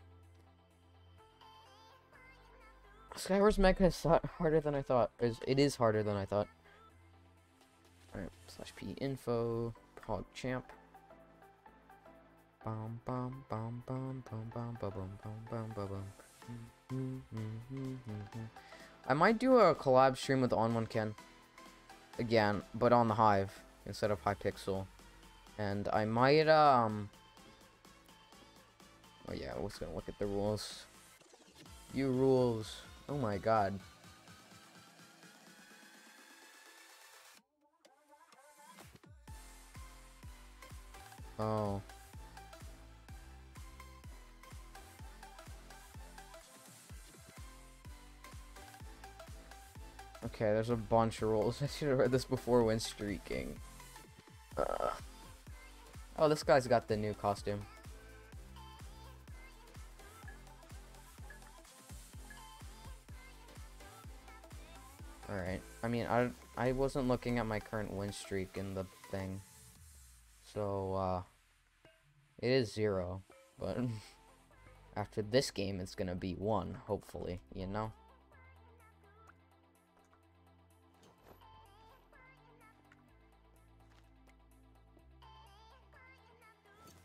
Skywars Mega is harder than I thought. It is harder than I thought. Alright, slash P info, pog champ. Bum bum bum bum bum bum bum bum bum bum bum I might do a collab stream with On One Ken again, but on the Hive instead of Hypixel. And I might um Oh yeah, I was gonna look at the rules. You rules. Oh my god. Oh. Okay, there's a bunch of rules. I should have read this before when streaking. Oh, this guy's got the new costume. Alright. I mean, I, I wasn't looking at my current win streak in the thing. So, uh, it is zero, but after this game, it's gonna be one, hopefully, you know?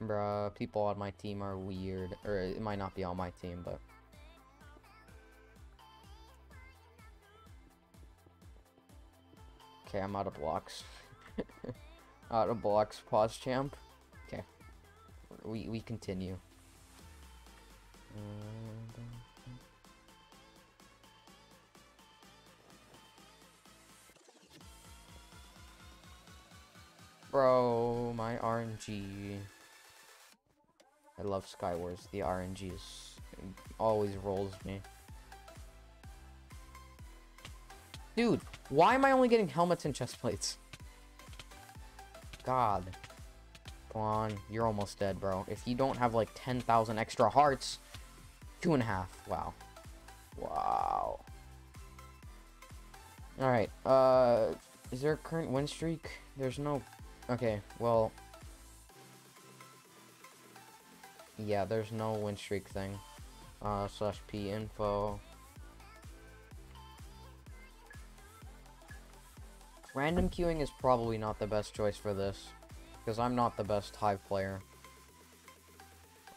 Bruh, people on my team are weird, or it might not be on my team, but... Okay, I'm out of blocks. Out of blocks, pause champ. Okay. We, we continue. Bro, my RNG. I love Skywars. The RNG is always rolls me. Dude, why am I only getting helmets and chest plates? God. Come on, you're almost dead, bro. If you don't have like 10,000 extra hearts, two and a half. Wow. Wow. Alright, uh, is there a current win streak? There's no, okay, well, yeah, there's no win streak thing. Uh, slash P info. Random queuing is probably not the best choice for this. Because I'm not the best Hive player.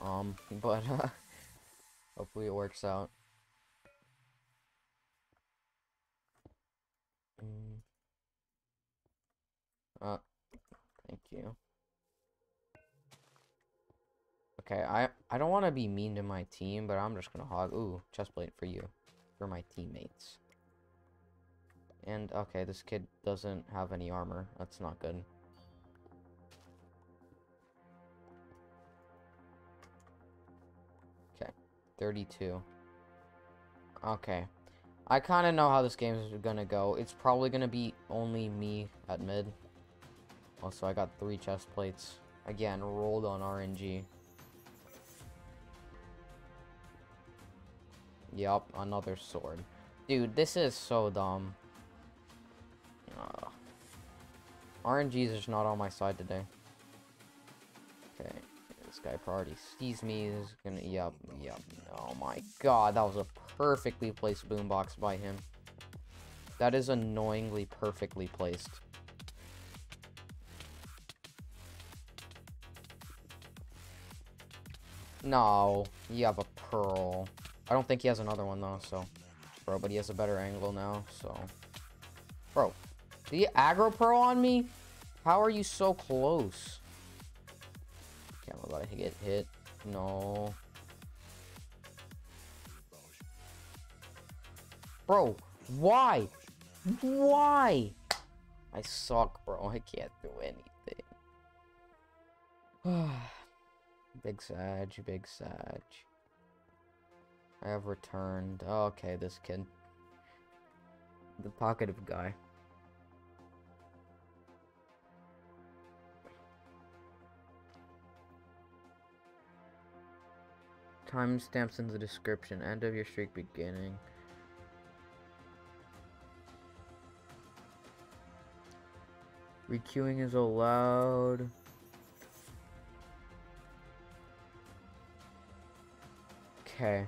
Um, but, uh, hopefully it works out. Mm. Uh, thank you. Okay, I I don't want to be mean to my team, but I'm just gonna hog. Ooh, chest plate for you, for my teammates. And okay, this kid doesn't have any armor. That's not good. Okay, 32. Okay, I kind of know how this game is gonna go. It's probably gonna be only me at mid. Also, I got three chest plates. Again, rolled on RNG. Yup, another sword. Dude, this is so dumb. Uh, RNG is just not on my side today. Okay, this guy probably sees me. Is gonna. yep, yep. Oh my god, that was a perfectly placed boombox by him. That is annoyingly perfectly placed. No, you have a pearl. I don't think he has another one though, so. Bro, but he has a better angle now, so. Bro, did he aggro pearl on me? How are you so close? Okay, I'm about to get hit. No. Bro, why? Why? I suck, bro. I can't do anything. big Sag, big Sag. I have returned. Oh, okay, this kid. The talkative guy. Timestamps in the description. End of your streak beginning. Requeuing is allowed. Okay.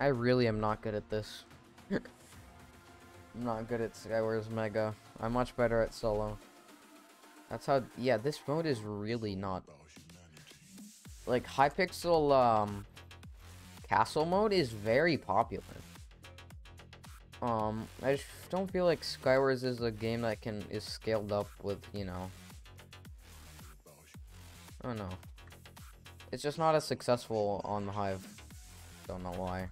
I really am not good at this. I'm not good at Skywars Mega. I'm much better at solo. That's how, yeah, this mode is really not, like, Hypixel, um, castle mode is very popular. Um, I just don't feel like Skywars is a game that can, is scaled up with, you know, Oh don't. It's just not as successful on the Hive. Don't know why.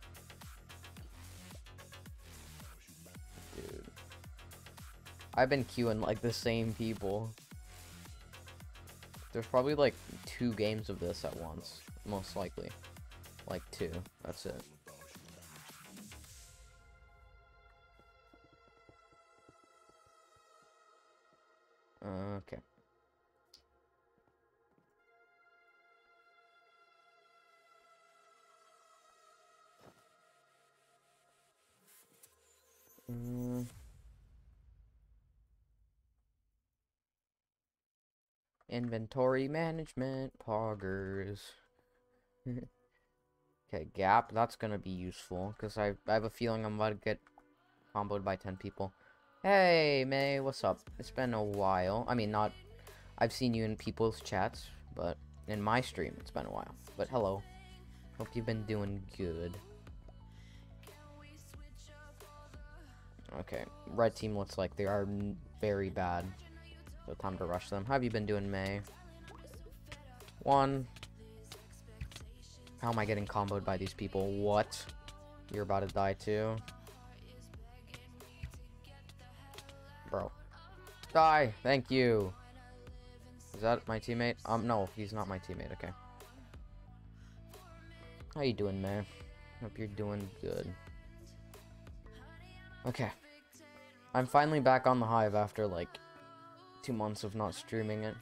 I've been queuing like the same people. There's probably like two games of this at once, most likely. Like two, that's it. okay. Mm. Inventory management, poggers. okay, gap, that's gonna be useful, because I, I have a feeling I'm about to get comboed by 10 people. Hey, May, what's up? It's been a while. I mean, not... I've seen you in people's chats, but in my stream, it's been a while. But hello. Hope you've been doing good. Okay, red team looks like they are very bad. So time to rush them. How have you been doing, May? One. How am I getting comboed by these people? What? You're about to die too. Bro. Die! Thank you! Is that my teammate? Um, no, he's not my teammate, okay. How you doing, man? Hope you're doing good. Okay. I'm finally back on the hive after, like, two months of not streaming it.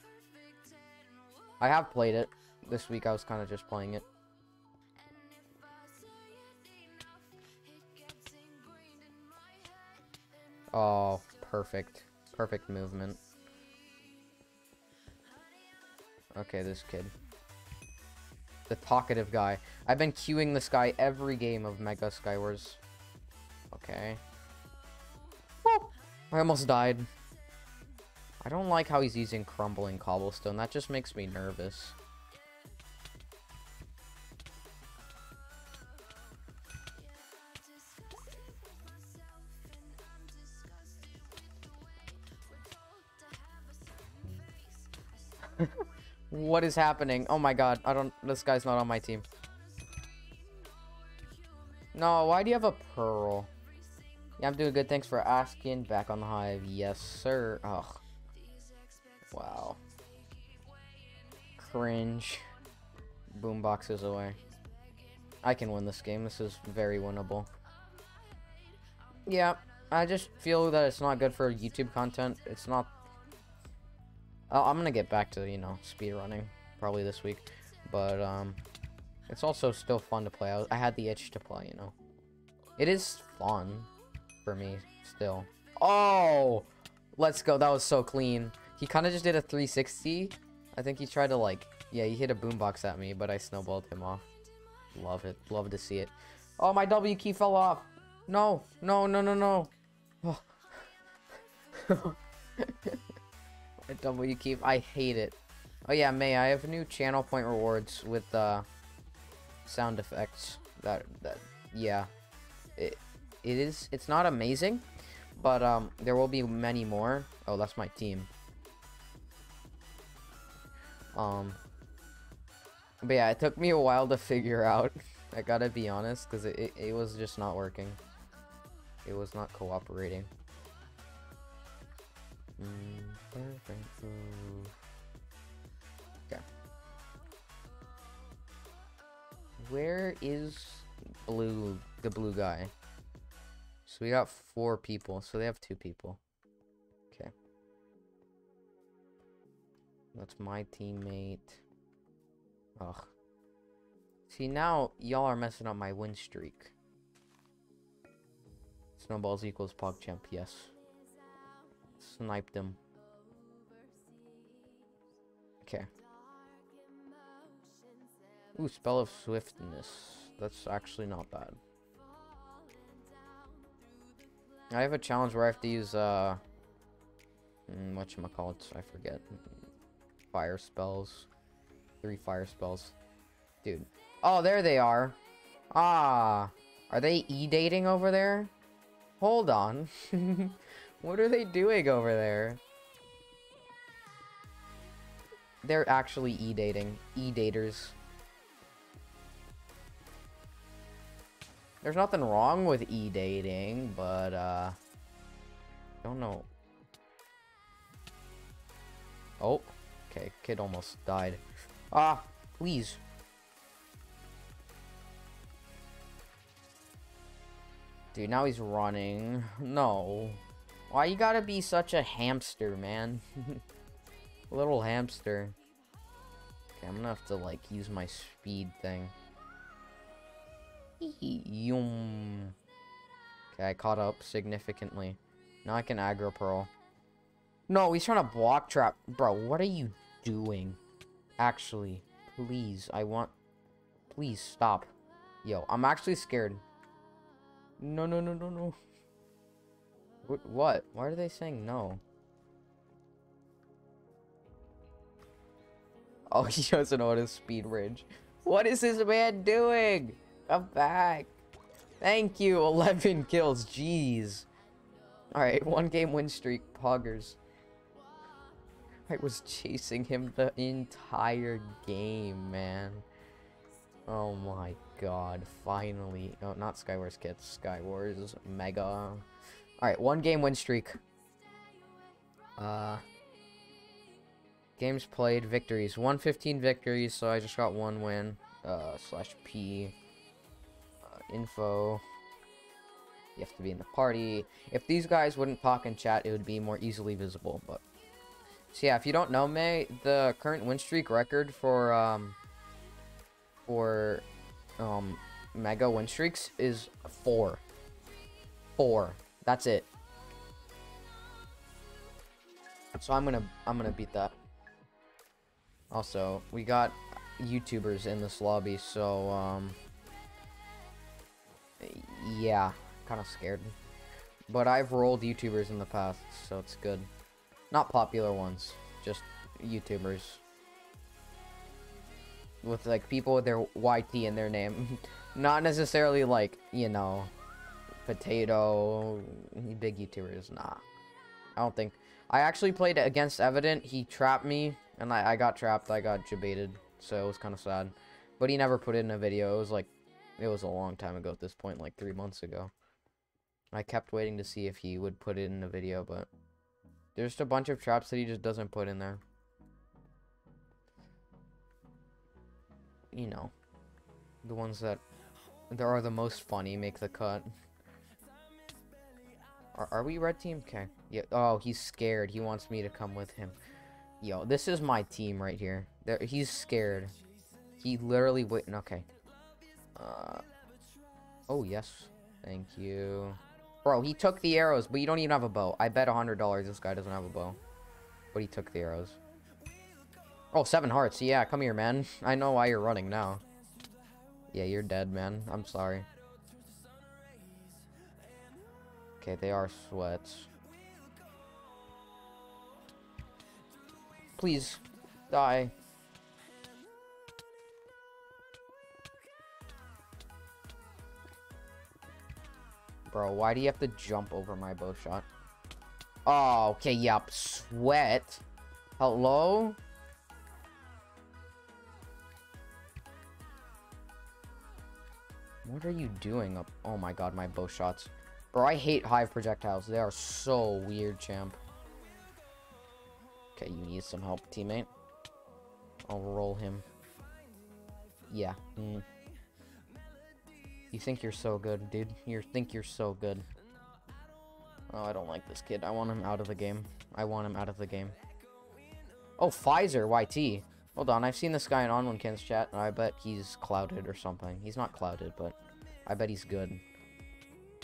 I have played it. This week I was kind of just playing it. Oh, perfect. Perfect movement. Okay, this kid. The talkative guy. I've been queuing this guy every game of Mega Skywars. Okay. Oh, I almost died. I don't like how he's using crumbling cobblestone. That just makes me nervous. what is happening? Oh my god, I don't- this guy's not on my team. No, why do you have a pearl? Yeah, I'm doing good. Thanks for asking. Back on the hive. Yes, sir. Ugh. Wow. Cringe. Boomboxes away. I can win this game. This is very winnable. Yeah, I just feel that it's not good for YouTube content. It's not... Oh, I'm gonna get back to, you know, speedrunning probably this week. But, um... It's also still fun to play. I, I had the itch to play, you know. It is fun for me still. Oh! Let's go. That was so clean. He kind of just did a 360. I think he tried to like... Yeah, he hit a boombox at me, but I snowballed him off. Love it. Love to see it. Oh, my W key fell off. No. No, no, no, no. Oh. my W key. I hate it. Oh, yeah, May. I have new channel point rewards with, uh sound effects that that yeah it it is it's not amazing but um there will be many more oh that's my team um but yeah it took me a while to figure out i gotta be honest because it, it, it was just not working. It was not cooperating. Mm, okay. Where is blue the blue guy? So we got four people so they have two people that's my teammate ugh see now y'all are messing up my win streak snowballs equals pogchamp yes sniped them. okay Ooh, spell of swiftness. That's actually not bad. I have a challenge where I have to use, uh... Mm, whatchamacallit, I forget. Fire spells. Three fire spells. Dude. Oh, there they are. Ah. Are they e-dating over there? Hold on. what are they doing over there? They're actually e-dating. E-daters. There's nothing wrong with e-dating, but, uh... Don't know. Oh. Okay, kid almost died. Ah, please. Dude, now he's running. No. Why you gotta be such a hamster, man? Little hamster. Okay, I'm gonna have to, like, use my speed thing. Yum. Okay, I caught up significantly. Now I can aggro pearl. No, he's trying to block trap. Bro, what are you doing? Actually, please, I want... Please, stop. Yo, I'm actually scared. No, no, no, no, no. What? What? Why are they saying no? Oh, he doesn't know how to speed bridge. What is this man doing? Come back. Thank you. 11 kills. Jeez. Alright, one game win streak. Poggers. I was chasing him the entire game, man. Oh my god. Finally. Oh, not Skywars Kits. Skywars Mega. Alright, one game win streak. Uh... Games played, victories. 115 victories, so I just got one win. Uh, slash P info. You have to be in the party. If these guys wouldn't talk and chat, it would be more easily visible. But so yeah, if you don't know May, the current win streak record for um for um mega win streaks is four. Four. That's it. So I'm gonna I'm gonna beat that. Also, we got YouTubers in this lobby, so um yeah, kind of scared. But I've rolled YouTubers in the past, so it's good. Not popular ones, just YouTubers. With like people with their YT in their name. Not necessarily like, you know, potato big YouTubers. Nah. I don't think. I actually played against Evident. He trapped me, and I, I got trapped. I got jebaited, so it was kind of sad. But he never put it in a video. It was like, it was a long time ago at this point, like three months ago. I kept waiting to see if he would put it in a video, but there's just a bunch of traps that he just doesn't put in there. You know, the ones that there are the most funny make the cut. Are, are we red team? Okay. Yeah. Oh, he's scared. He wants me to come with him. Yo, this is my team right here. There, he's scared. He literally wait. Okay. Uh. Oh yes. Thank you. Bro, he took the arrows, but you don't even have a bow. I bet a hundred dollars this guy doesn't have a bow. But he took the arrows. Oh, seven hearts. Yeah, come here, man. I know why you're running now. Yeah, you're dead, man. I'm sorry. Okay, they are sweats. Please, die. Bro, why do you have to jump over my bow shot? Oh, okay, yep. Sweat. Hello? What are you doing up? Oh my god, my bow shots. Bro, I hate hive projectiles. They are so weird, champ. Okay, you need some help, teammate. I'll roll him. Yeah. Mm. You think you're so good, dude. You think you're so good. Oh, I don't like this kid. I want him out of the game. I want him out of the game. Oh, Pfizer YT. Hold on, I've seen this guy in OnOneKen's chat, and I bet he's clouded or something. He's not clouded, but I bet he's good.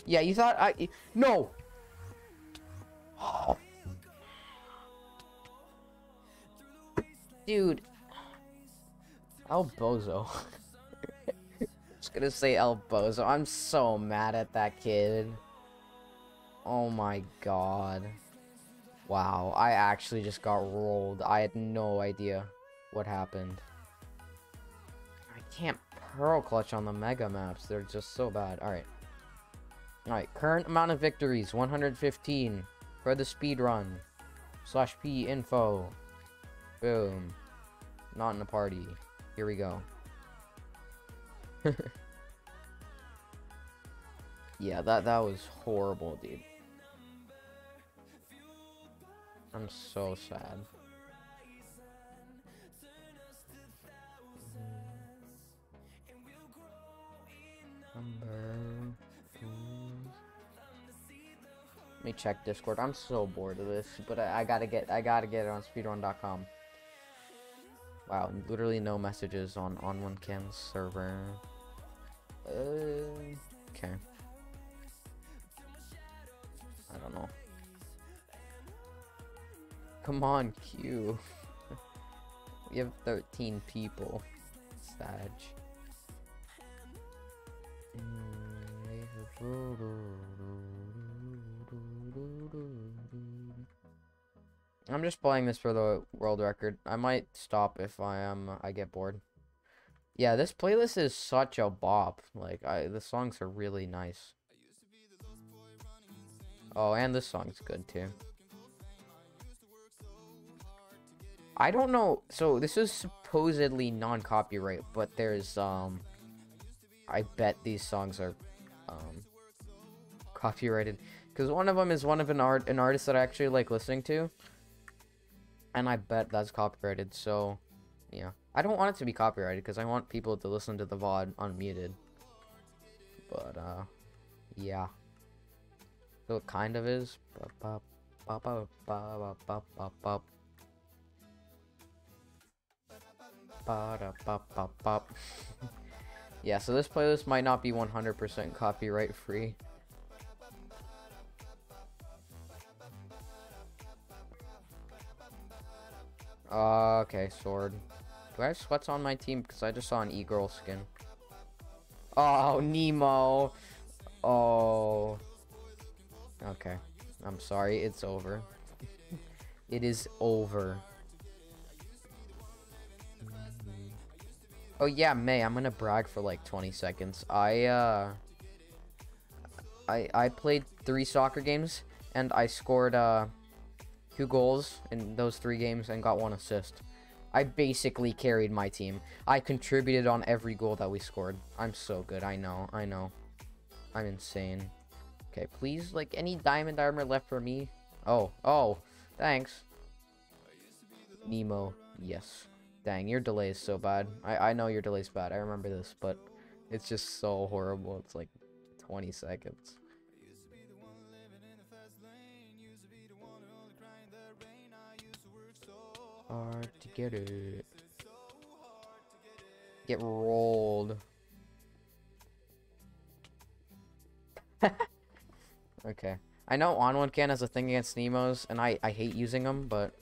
Yeah, you thought I... No! Oh. Dude. El Bozo. Just gonna say El Bozo. I'm so mad at that kid. Oh my god. Wow, I actually just got rolled. I had no idea what happened. I can't pearl clutch on the mega maps. They're just so bad. Alright. Alright, current amount of victories, 115 for the speed run. Slash P info. Boom. Not in a party. Here we go. Yeah, that that was horrible, dude. I'm so sad. Let me check Discord. I'm so bored of this, but I, I gotta get I gotta get it on speedrun.com. Wow, literally no messages on on one cam server. Uh, okay. I don't know. Come on, Q. we have 13 people. Sag. I'm just playing this for the world record. I might stop if I am I get bored. Yeah, this playlist is such a bop. Like I the songs are really nice. Oh, and this song's good too. I don't know. So this is supposedly non-copyright, but there's um I bet these songs are um copyrighted because one of them is one of an art an artist that I actually like listening to and I bet that's copyrighted. So, yeah, I don't want it to be copyrighted because I want people to listen to the VOD unmuted. But uh, yeah. So it kind of is. yeah, so this playlist might not be 100% copyright free. Uh, okay, sword. Do I have sweats on my team? Because I just saw an e-girl skin. Oh, Nemo. Oh. Okay. I'm sorry, it's over. it is over. Oh yeah, May, I'm gonna brag for like 20 seconds. I, uh... I, I played three soccer games, and I scored, uh... Two goals in those three games and got one assist. I basically carried my team. I contributed on every goal that we scored. I'm so good. I know. I know. I'm insane. Okay, please, like, any diamond armor left for me? Oh, oh, thanks. Nemo, yes. Dang, your delay is so bad. I, I know your delay's bad. I remember this, but it's just so horrible. It's like 20 seconds. Hard to get it. Get rolled. okay. I know on one can has a thing against Nemos, and I, I hate using them, but...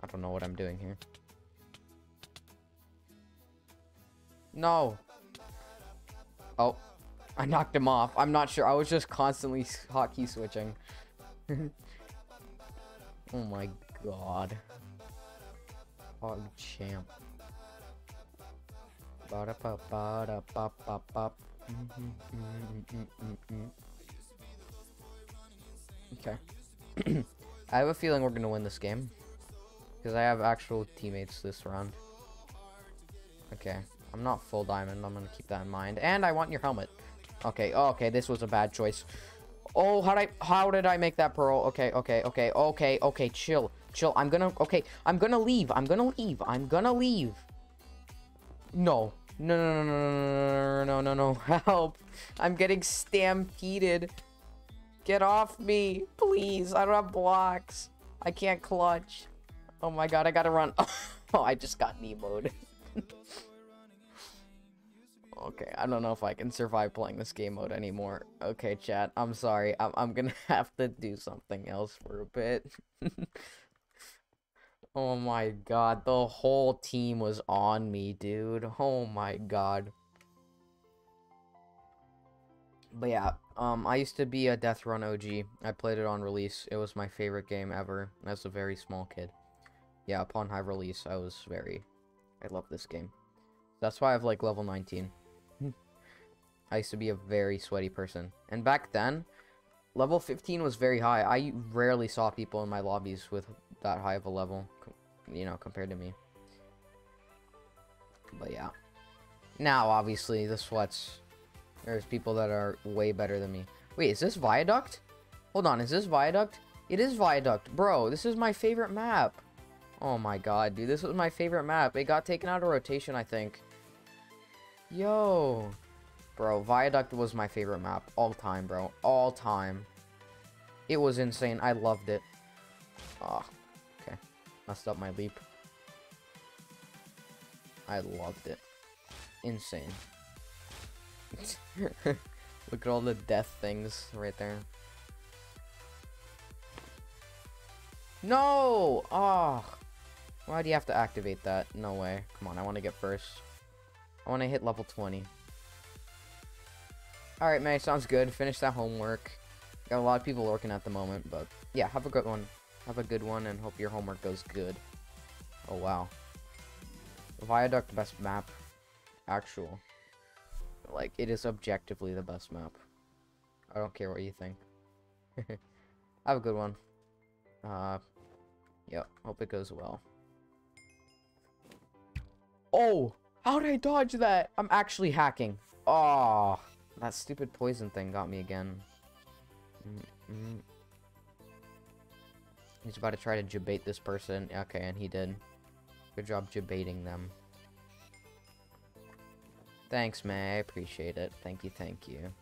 I don't know what I'm doing here. No! Oh. I knocked him off. I'm not sure. I was just constantly hotkey switching. oh my god. Pog champ. Okay. I have a feeling we're gonna win this game. Because I have actual teammates this round. Okay. I'm not full diamond. I'm gonna keep that in mind. And I want your helmet. Okay. Oh, okay. This was a bad choice. Oh, how did I how did I make that pearl? Okay, okay, okay, okay, okay, chill. Chill. I'm gonna okay, I'm gonna leave. I'm gonna leave. I'm gonna leave. No. No no no no no no no no help. I'm getting stampeded. Get off me, please. I don't have blocks. I can't clutch. Oh my god, I gotta run. Oh, I just got Nemoed. Okay, I don't know if I can survive playing this game mode anymore. Okay, chat, I'm sorry. I'm, I'm gonna have to do something else for a bit. oh my god, the whole team was on me, dude. Oh my god. But yeah, um, I used to be a Death Run OG. I played it on release. It was my favorite game ever as a very small kid. Yeah, upon high release, I was very... I love this game. That's why I have, like, level 19. I used to be a very sweaty person. And back then, level 15 was very high. I rarely saw people in my lobbies with that high of a level, you know, compared to me. But yeah. Now, obviously, the sweats. There's people that are way better than me. Wait, is this Viaduct? Hold on, is this Viaduct? It is Viaduct. Bro, this is my favorite map. Oh my god, dude. This was my favorite map. It got taken out of rotation, I think. Yo. Bro, Viaduct was my favorite map. All time, bro. All time. It was insane. I loved it. Oh, okay. Messed up my leap. I loved it. Insane. Look at all the death things right there. No! Oh! Why do you have to activate that? No way. Come on, I want to get first. I want to hit level 20. Alright, May, sounds good. Finish that homework. Got a lot of people working at the moment, but yeah, have a good one. Have a good one and hope your homework goes good. Oh, wow. Viaduct best map. Actual. Like, it is objectively the best map. I don't care what you think. have a good one. Uh, yep, hope it goes well. Oh! How did I dodge that? I'm actually hacking. Oh. That stupid poison thing got me again. Mm. He's about to try to jebait this person. Okay, and he did. Good job jebaiting them. Thanks, May. I appreciate it. Thank you, thank you.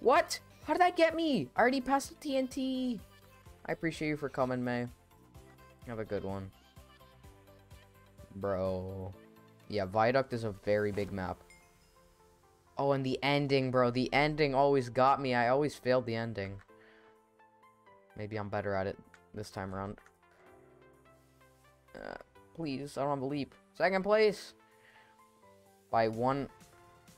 What? How did that get me? I already passed the TNT. I appreciate you for coming, May. Have a good one. Bro. Yeah, Viaduct is a very big map. Oh, and the ending, bro. The ending always got me. I always failed the ending. Maybe I'm better at it this time around. Uh, please, I don't have a leap. Second place! By one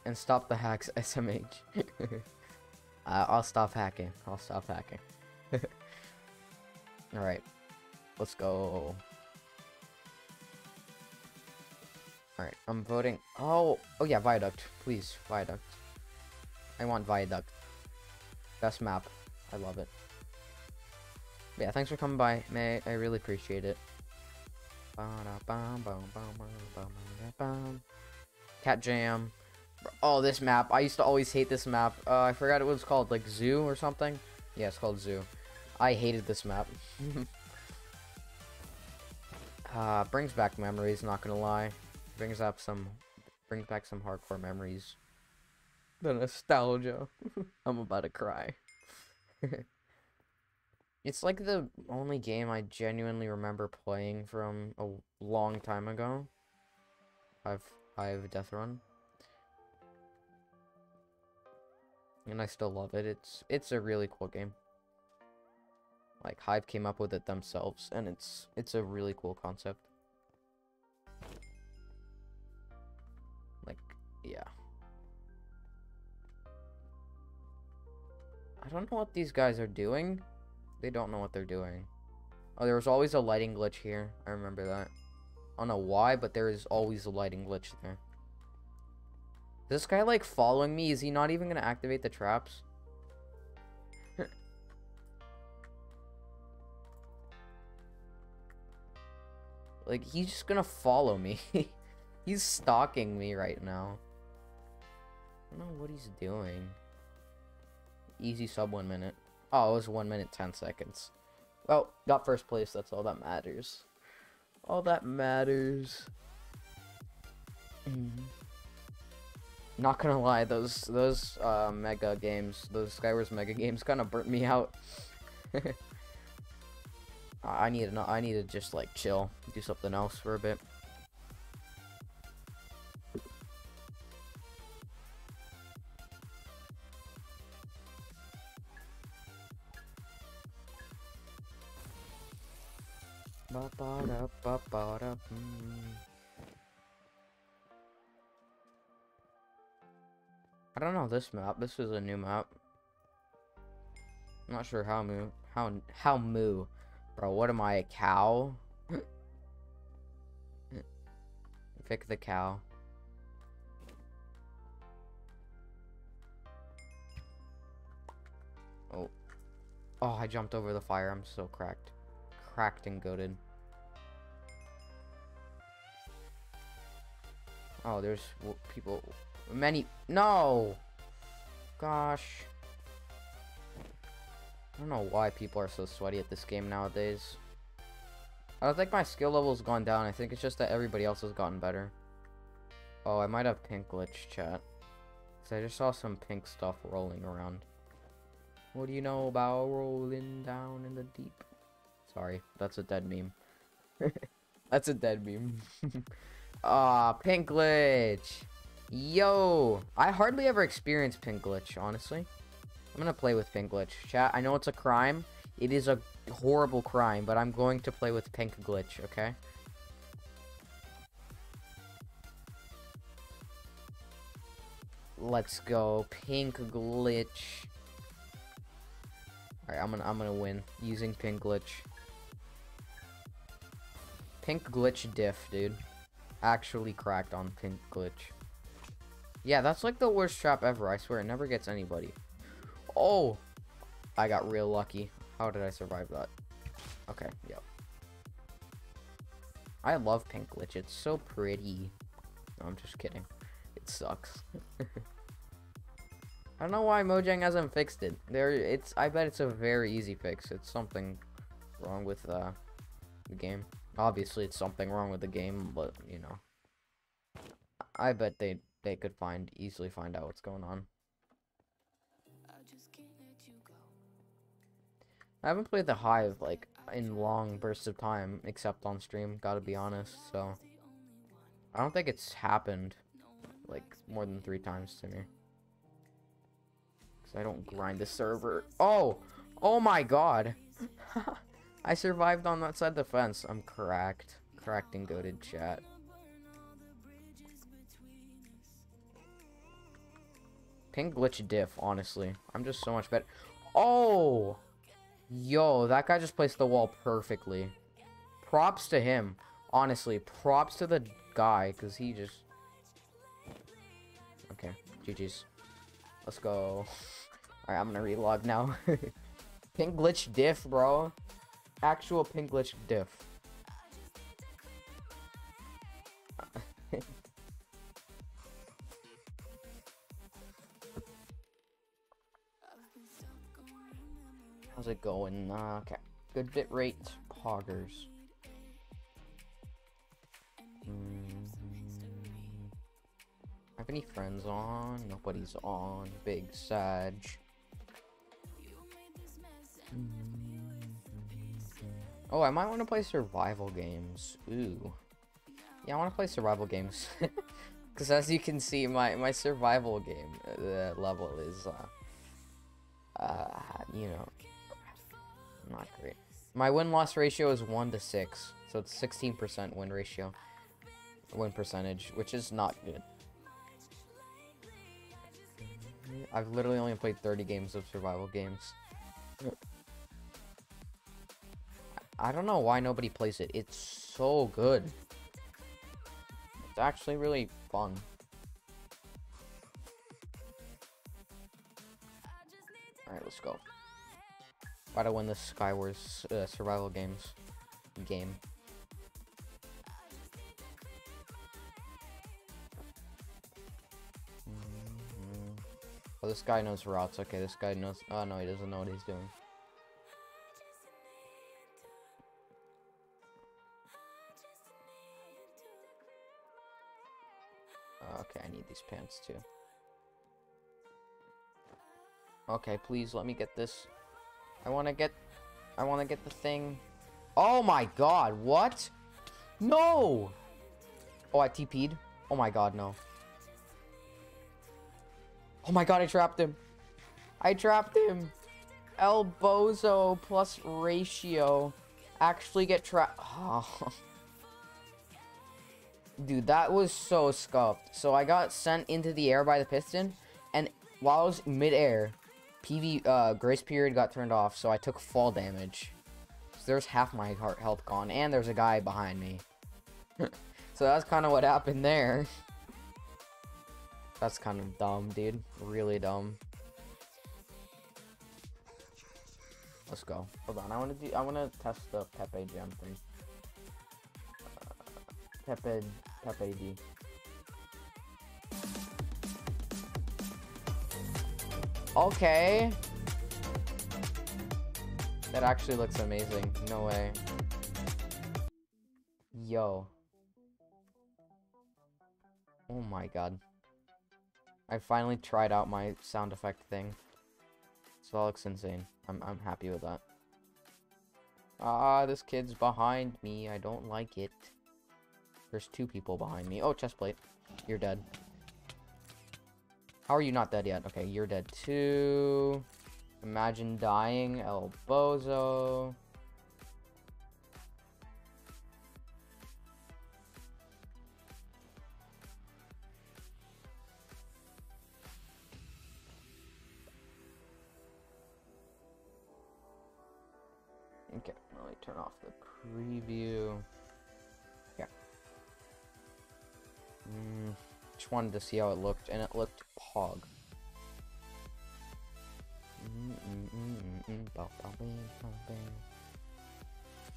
and stop the hacks, SMH. uh, I'll stop hacking. I'll stop hacking. Alright. Let's go. Alright, I'm voting. Oh, oh yeah, Viaduct. Please, Viaduct. I want Viaduct. Best map. I love it. But yeah, thanks for coming by, May. I really appreciate it. Cat Jam. Oh, this map. I used to always hate this map. Uh, I forgot it was called, like, Zoo or something. Yeah, it's called Zoo. I hated this map. uh, brings back memories, not gonna lie. Brings up some, brings back some hardcore memories. The nostalgia. I'm about to cry. it's like the only game I genuinely remember playing from a long time ago. I've I've Death Run. And I still love it. It's it's a really cool game. Like Hive came up with it themselves and it's it's a really cool concept. Yeah. I don't know what these guys are doing. They don't know what they're doing. Oh, there was always a lighting glitch here. I remember that. I don't know why, but there is always a lighting glitch there. Is this guy, like, following me? Is he not even going to activate the traps? like, he's just going to follow me. he's stalking me right now. I don't know what he's doing. Easy sub one minute. Oh, it was one minute, 10 seconds. Well, got first place. That's all that matters. All that matters. Mm. Not gonna lie, those those uh, mega games, those Skywars mega games, kind of burnt me out. I need to I need to just like chill, do something else for a bit. Hmm. I don't know this map. This is a new map. I'm not sure how moo. How how moo, bro? What am I? A cow? Pick the cow. Oh. Oh, I jumped over the fire. I'm so cracked. Cracked and goaded. Oh, there's people Many. No! Gosh. I don't know why people are so sweaty at this game nowadays. I don't think my skill level's gone down. I think it's just that everybody else has gotten better. Oh, I might have pink glitch chat. Cause I just saw some pink stuff rolling around. What do you know about rolling down in the deep? Sorry, that's a dead meme. that's a dead meme. Ah, pink glitch. Yo, I hardly ever experience pink glitch, honestly. I'm gonna play with pink glitch. Chat, I know it's a crime. It is a horrible crime, but I'm going to play with pink glitch, okay? Let's go. Pink glitch. Alright, I'm gonna I'm gonna win using pink glitch. Pink glitch diff, dude. Actually cracked on pink glitch. Yeah, that's like the worst trap ever. I swear, it never gets anybody. Oh! I got real lucky. How did I survive that? Okay, yep. I love pink glitch. It's so pretty. No, I'm just kidding. It sucks. I don't know why Mojang hasn't fixed it. There, it's. I bet it's a very easy fix. It's something wrong with uh, the game. Obviously, it's something wrong with the game, but you know, I bet they they could find easily find out what's going on. I haven't played the Hive like in long bursts of time, except on stream. Gotta be honest. So I don't think it's happened like more than three times to me. Cause I don't grind the server. Oh, oh my god! I survived on that side of the fence. I'm cracked, cracked and goaded chat. Pink glitch diff, honestly. I'm just so much better. Oh! Yo, that guy just placed the wall perfectly. Props to him. Honestly, props to the guy, because he just... Okay, GG's. Let's go. Alright, I'm gonna relog now. pink glitch diff, bro. Actual glitch diff. How's it going? Uh, okay. Good bit rate, poggers. Mm Have any friends on? Nobody's on. Big Sag. Oh, I might want to play survival games. Ooh. Yeah, I want to play survival games. Because as you can see, my, my survival game uh, level is, uh, uh, you know, not great. My win-loss ratio is 1 to 6, so it's 16% win ratio, win percentage, which is not good. I've literally only played 30 games of survival games. I don't know why nobody plays it. It's so good. It's actually really fun. Alright, let's go. To win this Skywars uh, survival games game. Oh, this guy knows routes. Okay, this guy knows. Oh no, he doesn't know what he's doing. Okay, I need these pants too. Okay, please let me get this. I want to get... I want to get the thing. Oh my god, what? No! Oh, I TP'd? Oh my god, no. Oh my god, I trapped him. I trapped him. El Bozo plus ratio. Actually get trapped. Oh. Dude, that was so scuffed. So I got sent into the air by the piston, and while I was mid-air, PV uh, grace period got turned off, so I took fall damage. So there's half my heart health gone, and there's a guy behind me. so that's kind of what happened there. That's kind of dumb, dude. Really dumb. Let's go. Hold on, I want to do. I want to test the Pepe gem thing. Uh, Pepe Pepe D. Okay. That actually looks amazing. No way. Yo. Oh my god. I finally tried out my sound effect thing. So that looks insane. I'm, I'm happy with that. Ah, this kid's behind me. I don't like it. There's two people behind me. Oh, chest plate. You're dead. How are you not dead yet? Okay, you're dead too. Imagine dying. El Bozo. Wanted to see how it looked, and it looked pog.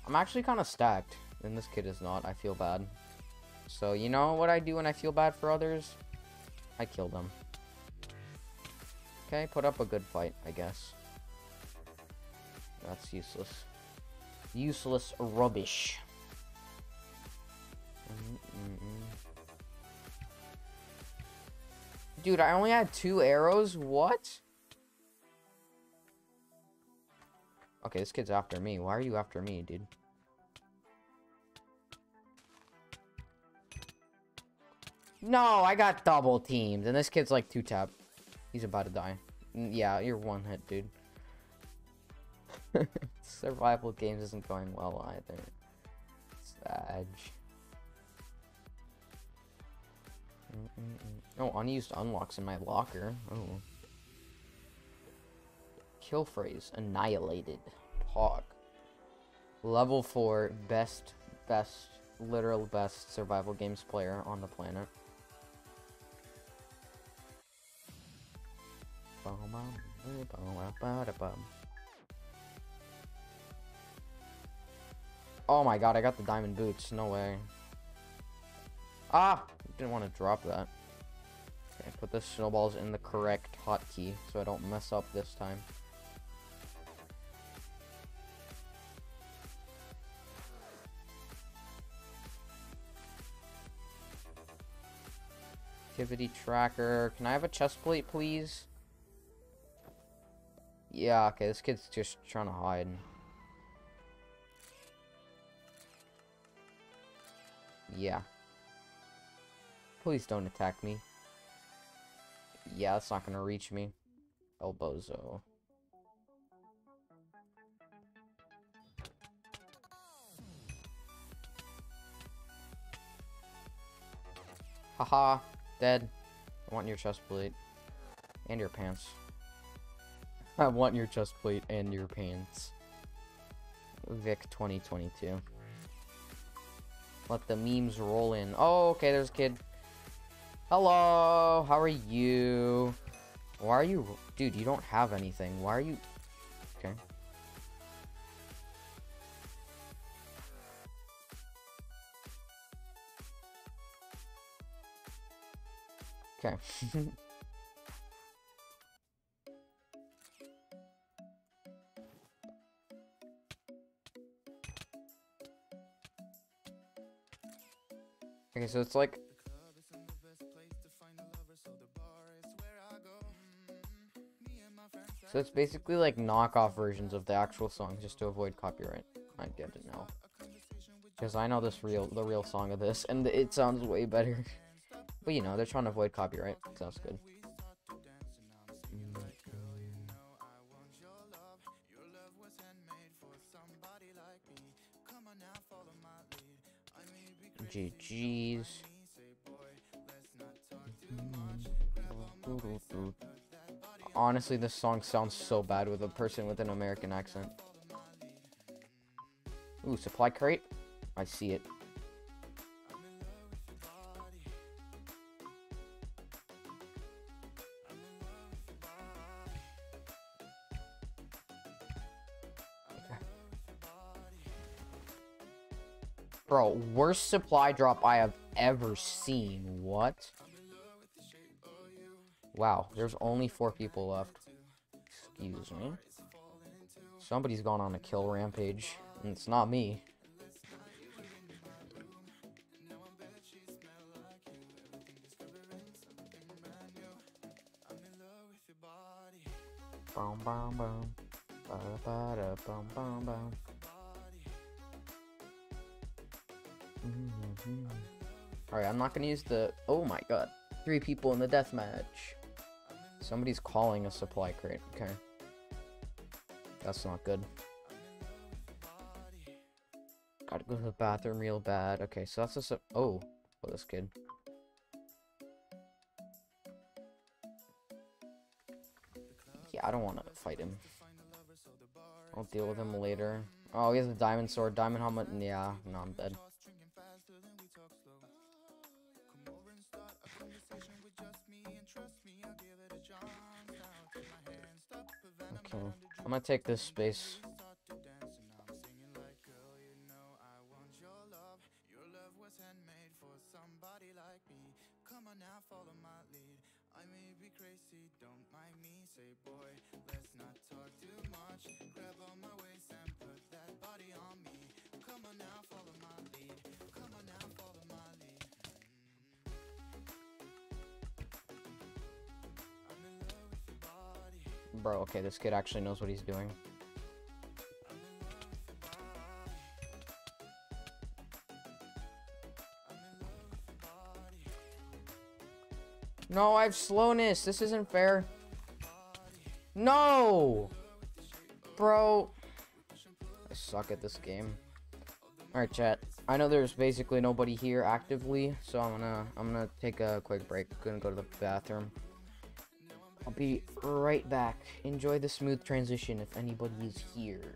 I'm actually kind of stacked, and this kid is not. I feel bad. So, you know what I do when I feel bad for others? I kill them. Okay, put up a good fight, I guess. That's useless. Useless rubbish. Mm -mm. Dude, I only had two arrows? What? Okay, this kid's after me. Why are you after me, dude? No, I got double teamed. And this kid's like two tap. He's about to die. Yeah, you're one hit, dude. Survival games isn't going well either. Sag. Oh, unused unlocks in my locker. Oh. Kill phrase annihilated. Talk. Level 4 best best literal best survival games player on the planet. Oh my god, I got the diamond boots. No way. Ah! Didn't want to drop that. Okay, put the snowballs in the correct hotkey so I don't mess up this time. Activity tracker. Can I have a chest plate, please? Yeah, okay, this kid's just trying to hide. Yeah. Please don't attack me. Yeah, it's not gonna reach me. Elbozo. Haha, dead. I want your chest plate. And your pants. I want your chest plate and your pants. Vyc 2022. Let the memes roll in. Oh, okay, there's a kid. Hello, how are you? Why are you... Dude, you don't have anything. Why are you... Okay. Okay. okay, so it's like So it's basically like knockoff versions of the actual song just to avoid copyright. I get it now. Because I know this real the real song of this and it sounds way better. but you know, they're trying to avoid copyright. Sounds good. Honestly, this song sounds so bad with a person with an American accent. Ooh, supply crate? I see it. Bro, worst supply drop I have ever seen. What? Wow, there's only four people left. Excuse me. Somebody's gone on a kill rampage, and it's not me. Ba ba da. Mm -hmm. Alright, I'm not gonna use the. Oh my god. Three people in the deathmatch. Somebody's calling a supply crate. Okay. That's not good. Gotta go to the bathroom real bad. Okay, so that's a oh, oh, this kid. Yeah, I don't want to fight him. I'll deal with him later. Oh, he has a diamond sword, diamond helmet. Yeah, no, I'm dead. Gonna take this space. I may be crazy, don't mind me. Say boy, let's not talk too much. Grab on my Bro, okay, this kid actually knows what he's doing. No, I have slowness. This isn't fair. No! Bro. I suck at this game. Alright, chat. I know there's basically nobody here actively, so I'm gonna I'm gonna take a quick break. gonna go to the bathroom. I'll be right back. Enjoy the smooth transition if anybody is here.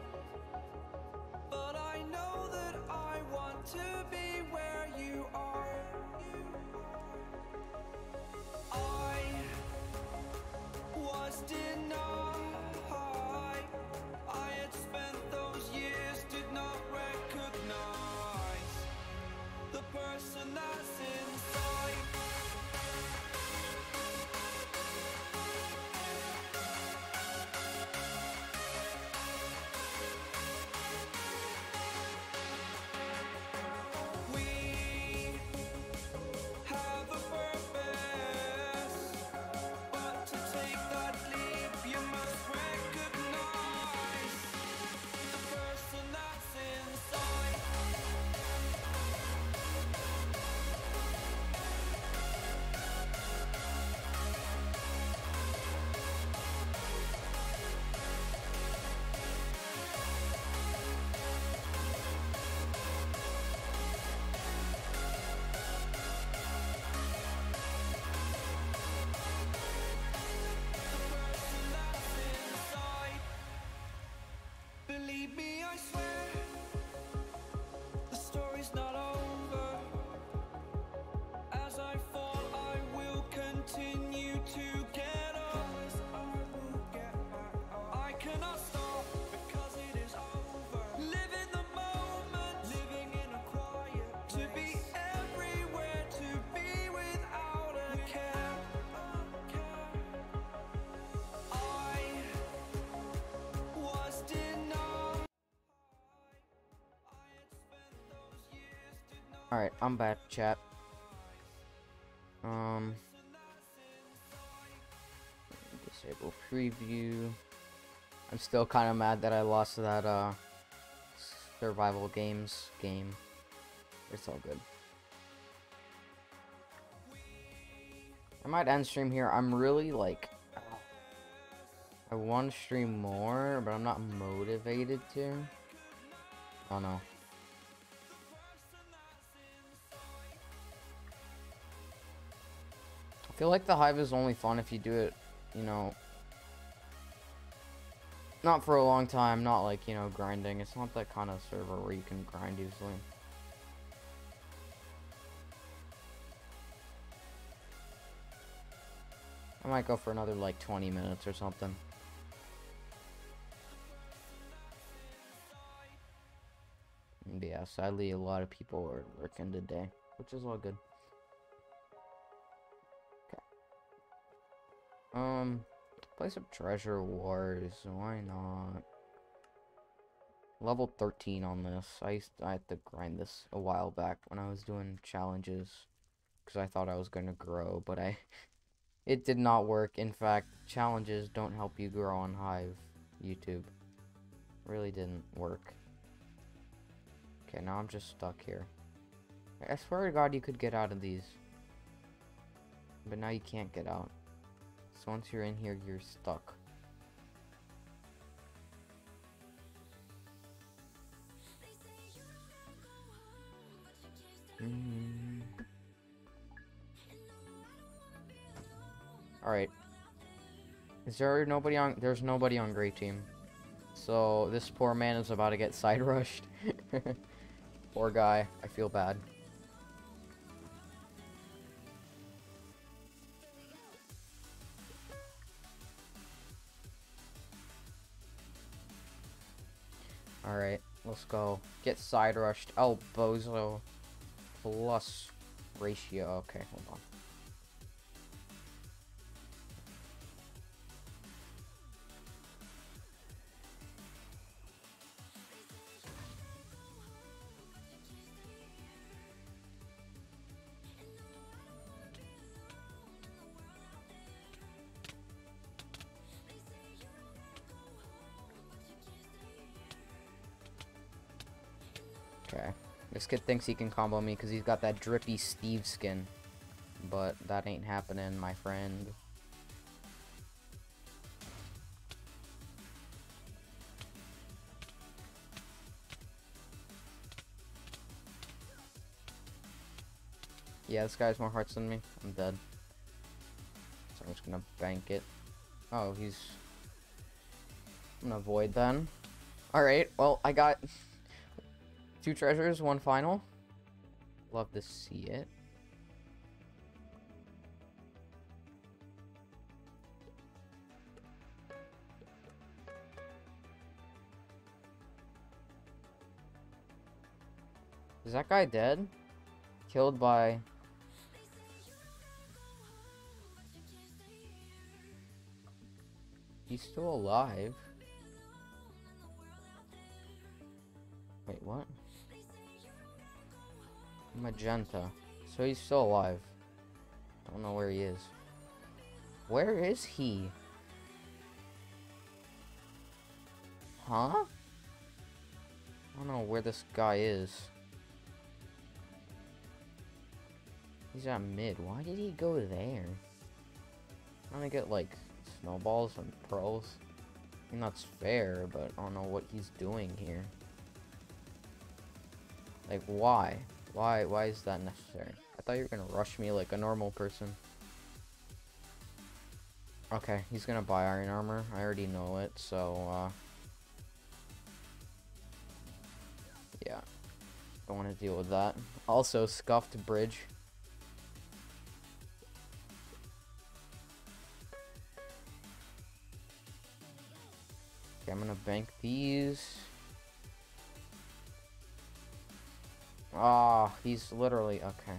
Person Alright, I'm back, chat. Um disable preview. I'm still kind of mad that I lost that uh survival games game. It's all good. I might end stream here. I'm really like I want to stream more, but I'm not motivated to. Oh no. I feel like the hive is only fun if you do it, you know, not for a long time, not like, you know, grinding. It's not that kind of server where you can grind easily. I might go for another like 20 minutes or something. Yeah, sadly a lot of people are working today, which is all good. Um, play some Treasure Wars. Why not? Level 13 on this. I used I had to grind this a while back when I was doing challenges because I thought I was gonna grow, but I it did not work. In fact, challenges don't help you grow on Hive YouTube. Really didn't work. Okay, now I'm just stuck here. I swear to God, you could get out of these, but now you can't get out. So once you're in here, you're stuck. Mm. All right. Is there nobody on? There's nobody on gray team. So this poor man is about to get side rushed. poor guy. I feel bad. Let's go. Get side rushed. El oh, Bozo plus ratio. Okay, hold on. Thinks he can combo me because he's got that drippy Steve skin. But that ain't happening, my friend. Yeah, this guy's more hearts than me. I'm dead. So I'm just gonna bank it. Oh, he's... I'm gonna avoid then. Alright, well, I got... Two treasures, one final. Love to see it. Is that guy dead? Killed by... He's still alive. Wait, what? Magenta. So he's still alive. I don't know where he is. Where is he? Huh? I don't know where this guy is. He's at mid. Why did he go there? I'm gonna get like snowballs and pearls. I mean that's fair, but I don't know what he's doing here. Like why? Why why is that necessary? I thought you were gonna rush me like a normal person. Okay, he's gonna buy iron armor. I already know it, so uh Yeah. Don't wanna deal with that. Also scuffed bridge. Okay, I'm gonna bank these. Oh, he's literally okay.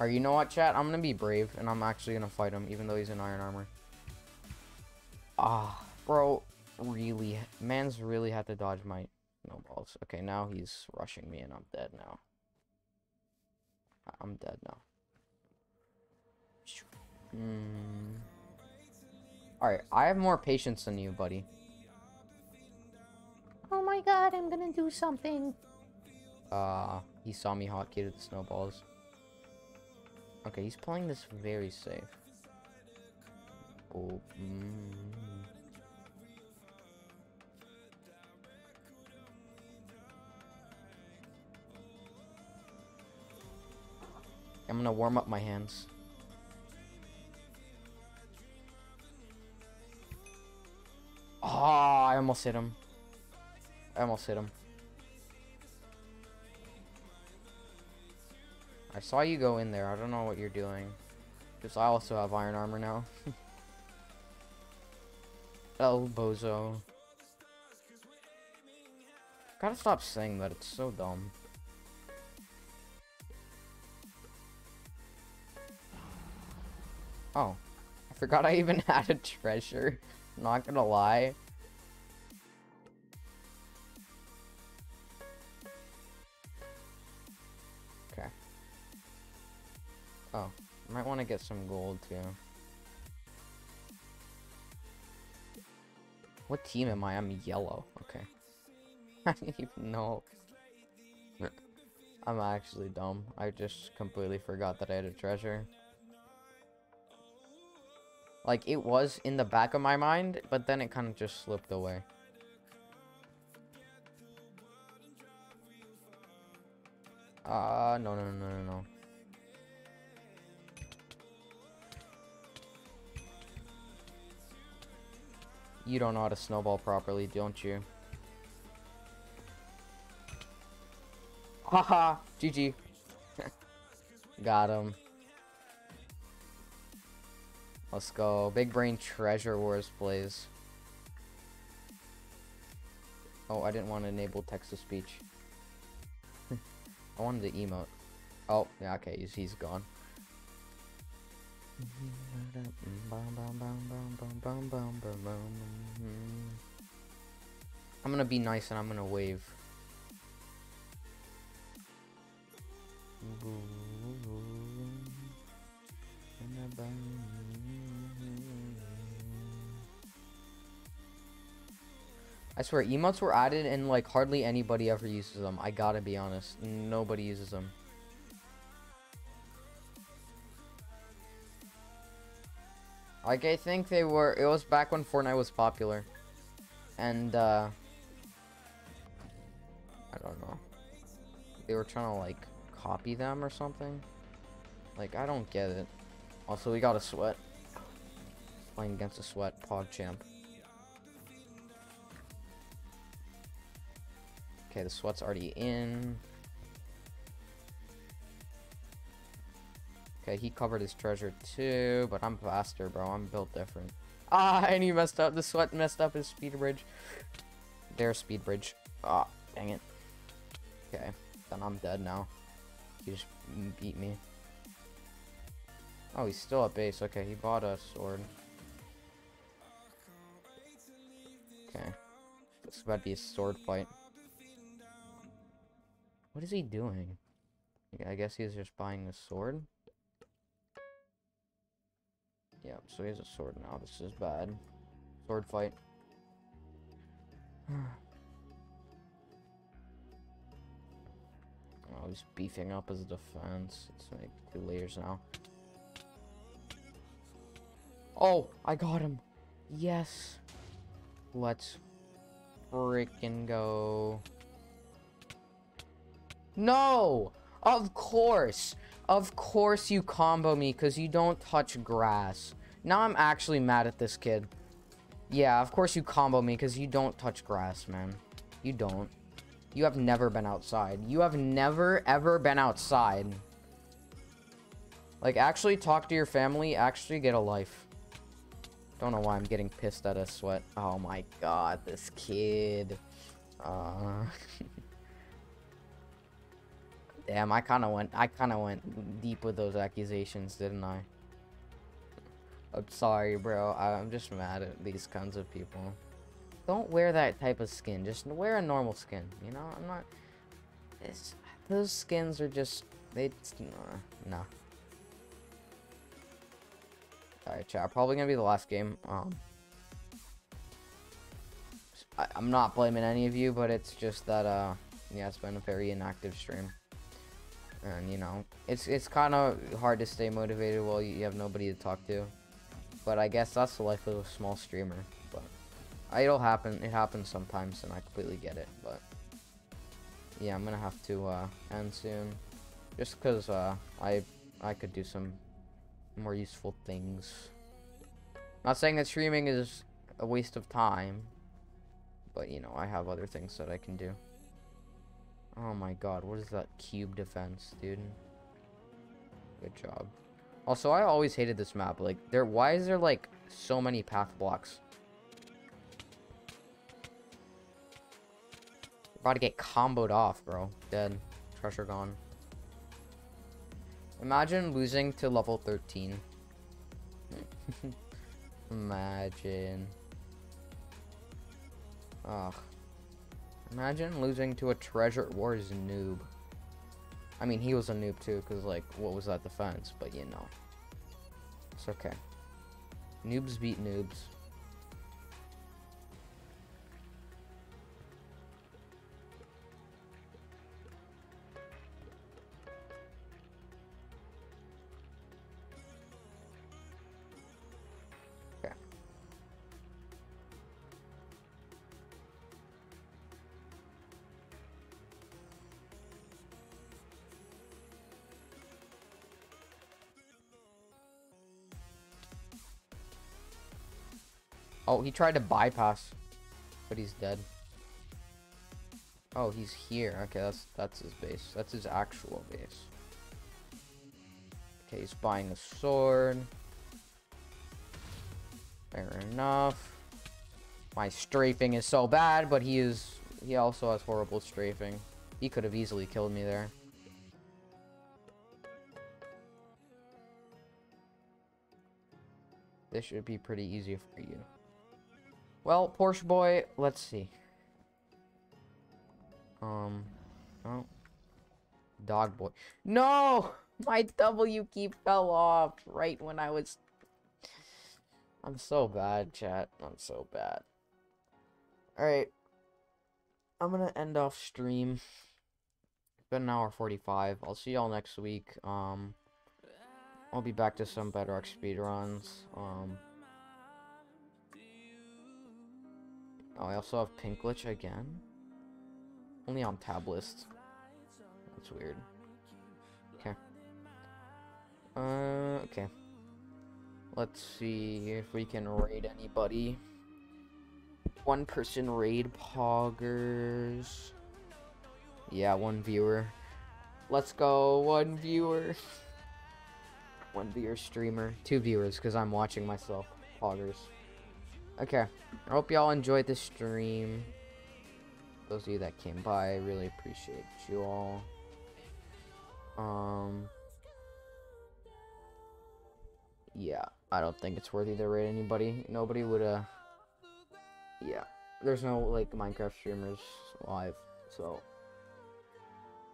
Or you know what, chat? I'm gonna be brave, and I'm actually gonna fight him, even though he's in iron armor. Ah, bro, really, man's really had to dodge my snowballs. Okay, now he's rushing me, and I'm dead now. I'm dead now. Hmm. Alright, I have more patience than you, buddy. Oh my god, I'm gonna do something. Uh, he saw me hotkey with the snowballs. Okay, he's playing this very safe. Oh, mm. I'm gonna warm up my hands. Oh, I almost hit him. I almost hit him. I saw you go in there. I don't know what you're doing. Because I also have iron armor now. El oh, Bozo. Gotta stop saying that. It's so dumb. Oh. I forgot I even had a treasure. Not gonna lie. Okay. Oh, might want to get some gold too. What team am I? I'm yellow. Okay. I didn't even know. I'm actually dumb. I just completely forgot that I had a treasure. Like, it was in the back of my mind, but then it kind of just slipped away. Uh, no, no, no, no, no. You don't know how to snowball properly, don't you? Haha, GG. Got him. Let's go. Big Brain Treasure Wars please. Oh, I didn't want to enable text-to-speech. I wanted to emote. Oh, yeah, okay, he's, he's gone. I'm gonna be nice and I'm gonna wave. I swear, emotes were added and like hardly anybody ever uses them. I gotta be honest. Nobody uses them. Like, I think they were, it was back when Fortnite was popular. And, uh, I don't know. They were trying to, like, copy them or something. Like, I don't get it. Also, we got a sweat. Playing against a sweat, pod Okay, the sweat's already in. Okay, he covered his treasure too, but I'm faster, bro. I'm built different. Ah, and he messed up. The sweat messed up his speed bridge. There's speed bridge. Ah, dang it. Okay, then I'm dead now. He just beat me. Oh, he's still at base. Okay, he bought a sword. Okay. This is about to be a sword fight. What is he doing? I guess he's just buying a sword. Yep, so he has a sword now. This is bad. Sword fight. oh, he's beefing up his defense. Let's make two layers now. Oh, I got him. Yes. Let's freaking go. No! Of course! Of course you combo me because you don't touch grass. Now I'm actually mad at this kid. Yeah, of course you combo me because you don't touch grass, man. You don't. You have never been outside. You have never, ever been outside. Like, actually talk to your family. Actually get a life. Don't know why I'm getting pissed at a sweat. Oh my god, this kid. Uh... Damn, I kind of went. I kind of went deep with those accusations, didn't I? I'm sorry, bro. I'm just mad at these kinds of people. Don't wear that type of skin. Just wear a normal skin. You know, I'm not. It's those skins are just they. Uh, no. Alright, chat. Probably gonna be the last game. Um. I, I'm not blaming any of you, but it's just that uh, yeah, it's been a very inactive stream and you know it's it's kind of hard to stay motivated while you have nobody to talk to. But i guess that's the life of a small streamer but it'll happen it happens sometimes and i completely get it but yeah i'm gonna have to uh end soon. Just because uh i i could do some more useful things. Not saying that streaming is a waste of time but you know i have other things that i can do Oh my god, what is that cube defense, dude? Good job. Also, I always hated this map. Like, there, why is there, like, so many path blocks? About to get comboed off, bro. Dead. Treasure gone. Imagine losing to level 13. Imagine. Ugh. Imagine losing to a Treasure Wars noob. I mean, he was a noob too, because, like, what was that defense? But, you know. It's okay. Noobs beat noobs. Oh, he tried to bypass, but he's dead. Oh, he's here. Okay, that's that's his base. That's his actual base. Okay, he's buying a sword. Fair enough. My strafing is so bad, but he is he also has horrible strafing. He could have easily killed me there. This should be pretty easy for you. Well, Porsche boy, let's see. Um, oh. Dog boy. No! My W key fell off right when I was... I'm so bad, chat. I'm so bad. Alright. I'm gonna end off stream. It's been an hour 45. I'll see y'all next week. Um, I'll be back to some Bedrock speedruns. Um, oh, I also have Pink Glitch again. Only on tab list. That's weird. Okay. Uh, okay. Let's see if we can raid anybody. One person raid poggers. Yeah, one viewer. Let's go, one viewer. one viewer streamer. Two viewers, because I'm watching myself. Poggers. Okay. I hope y'all enjoyed this stream. Those of you that came by, I really appreciate you all. Um. Yeah, I don't think it's worthy to raid anybody. Nobody would, uh yeah, there's no like Minecraft streamers live, so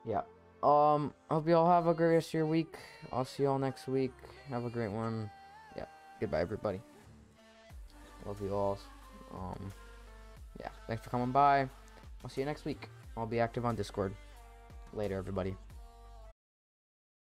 yeah. Um, hope you all have a great rest of your week. I'll see y'all next week. Have a great one. Yeah, goodbye everybody. Love you all. Um, yeah, thanks for coming by. I'll see you next week. I'll be active on Discord. Later, everybody.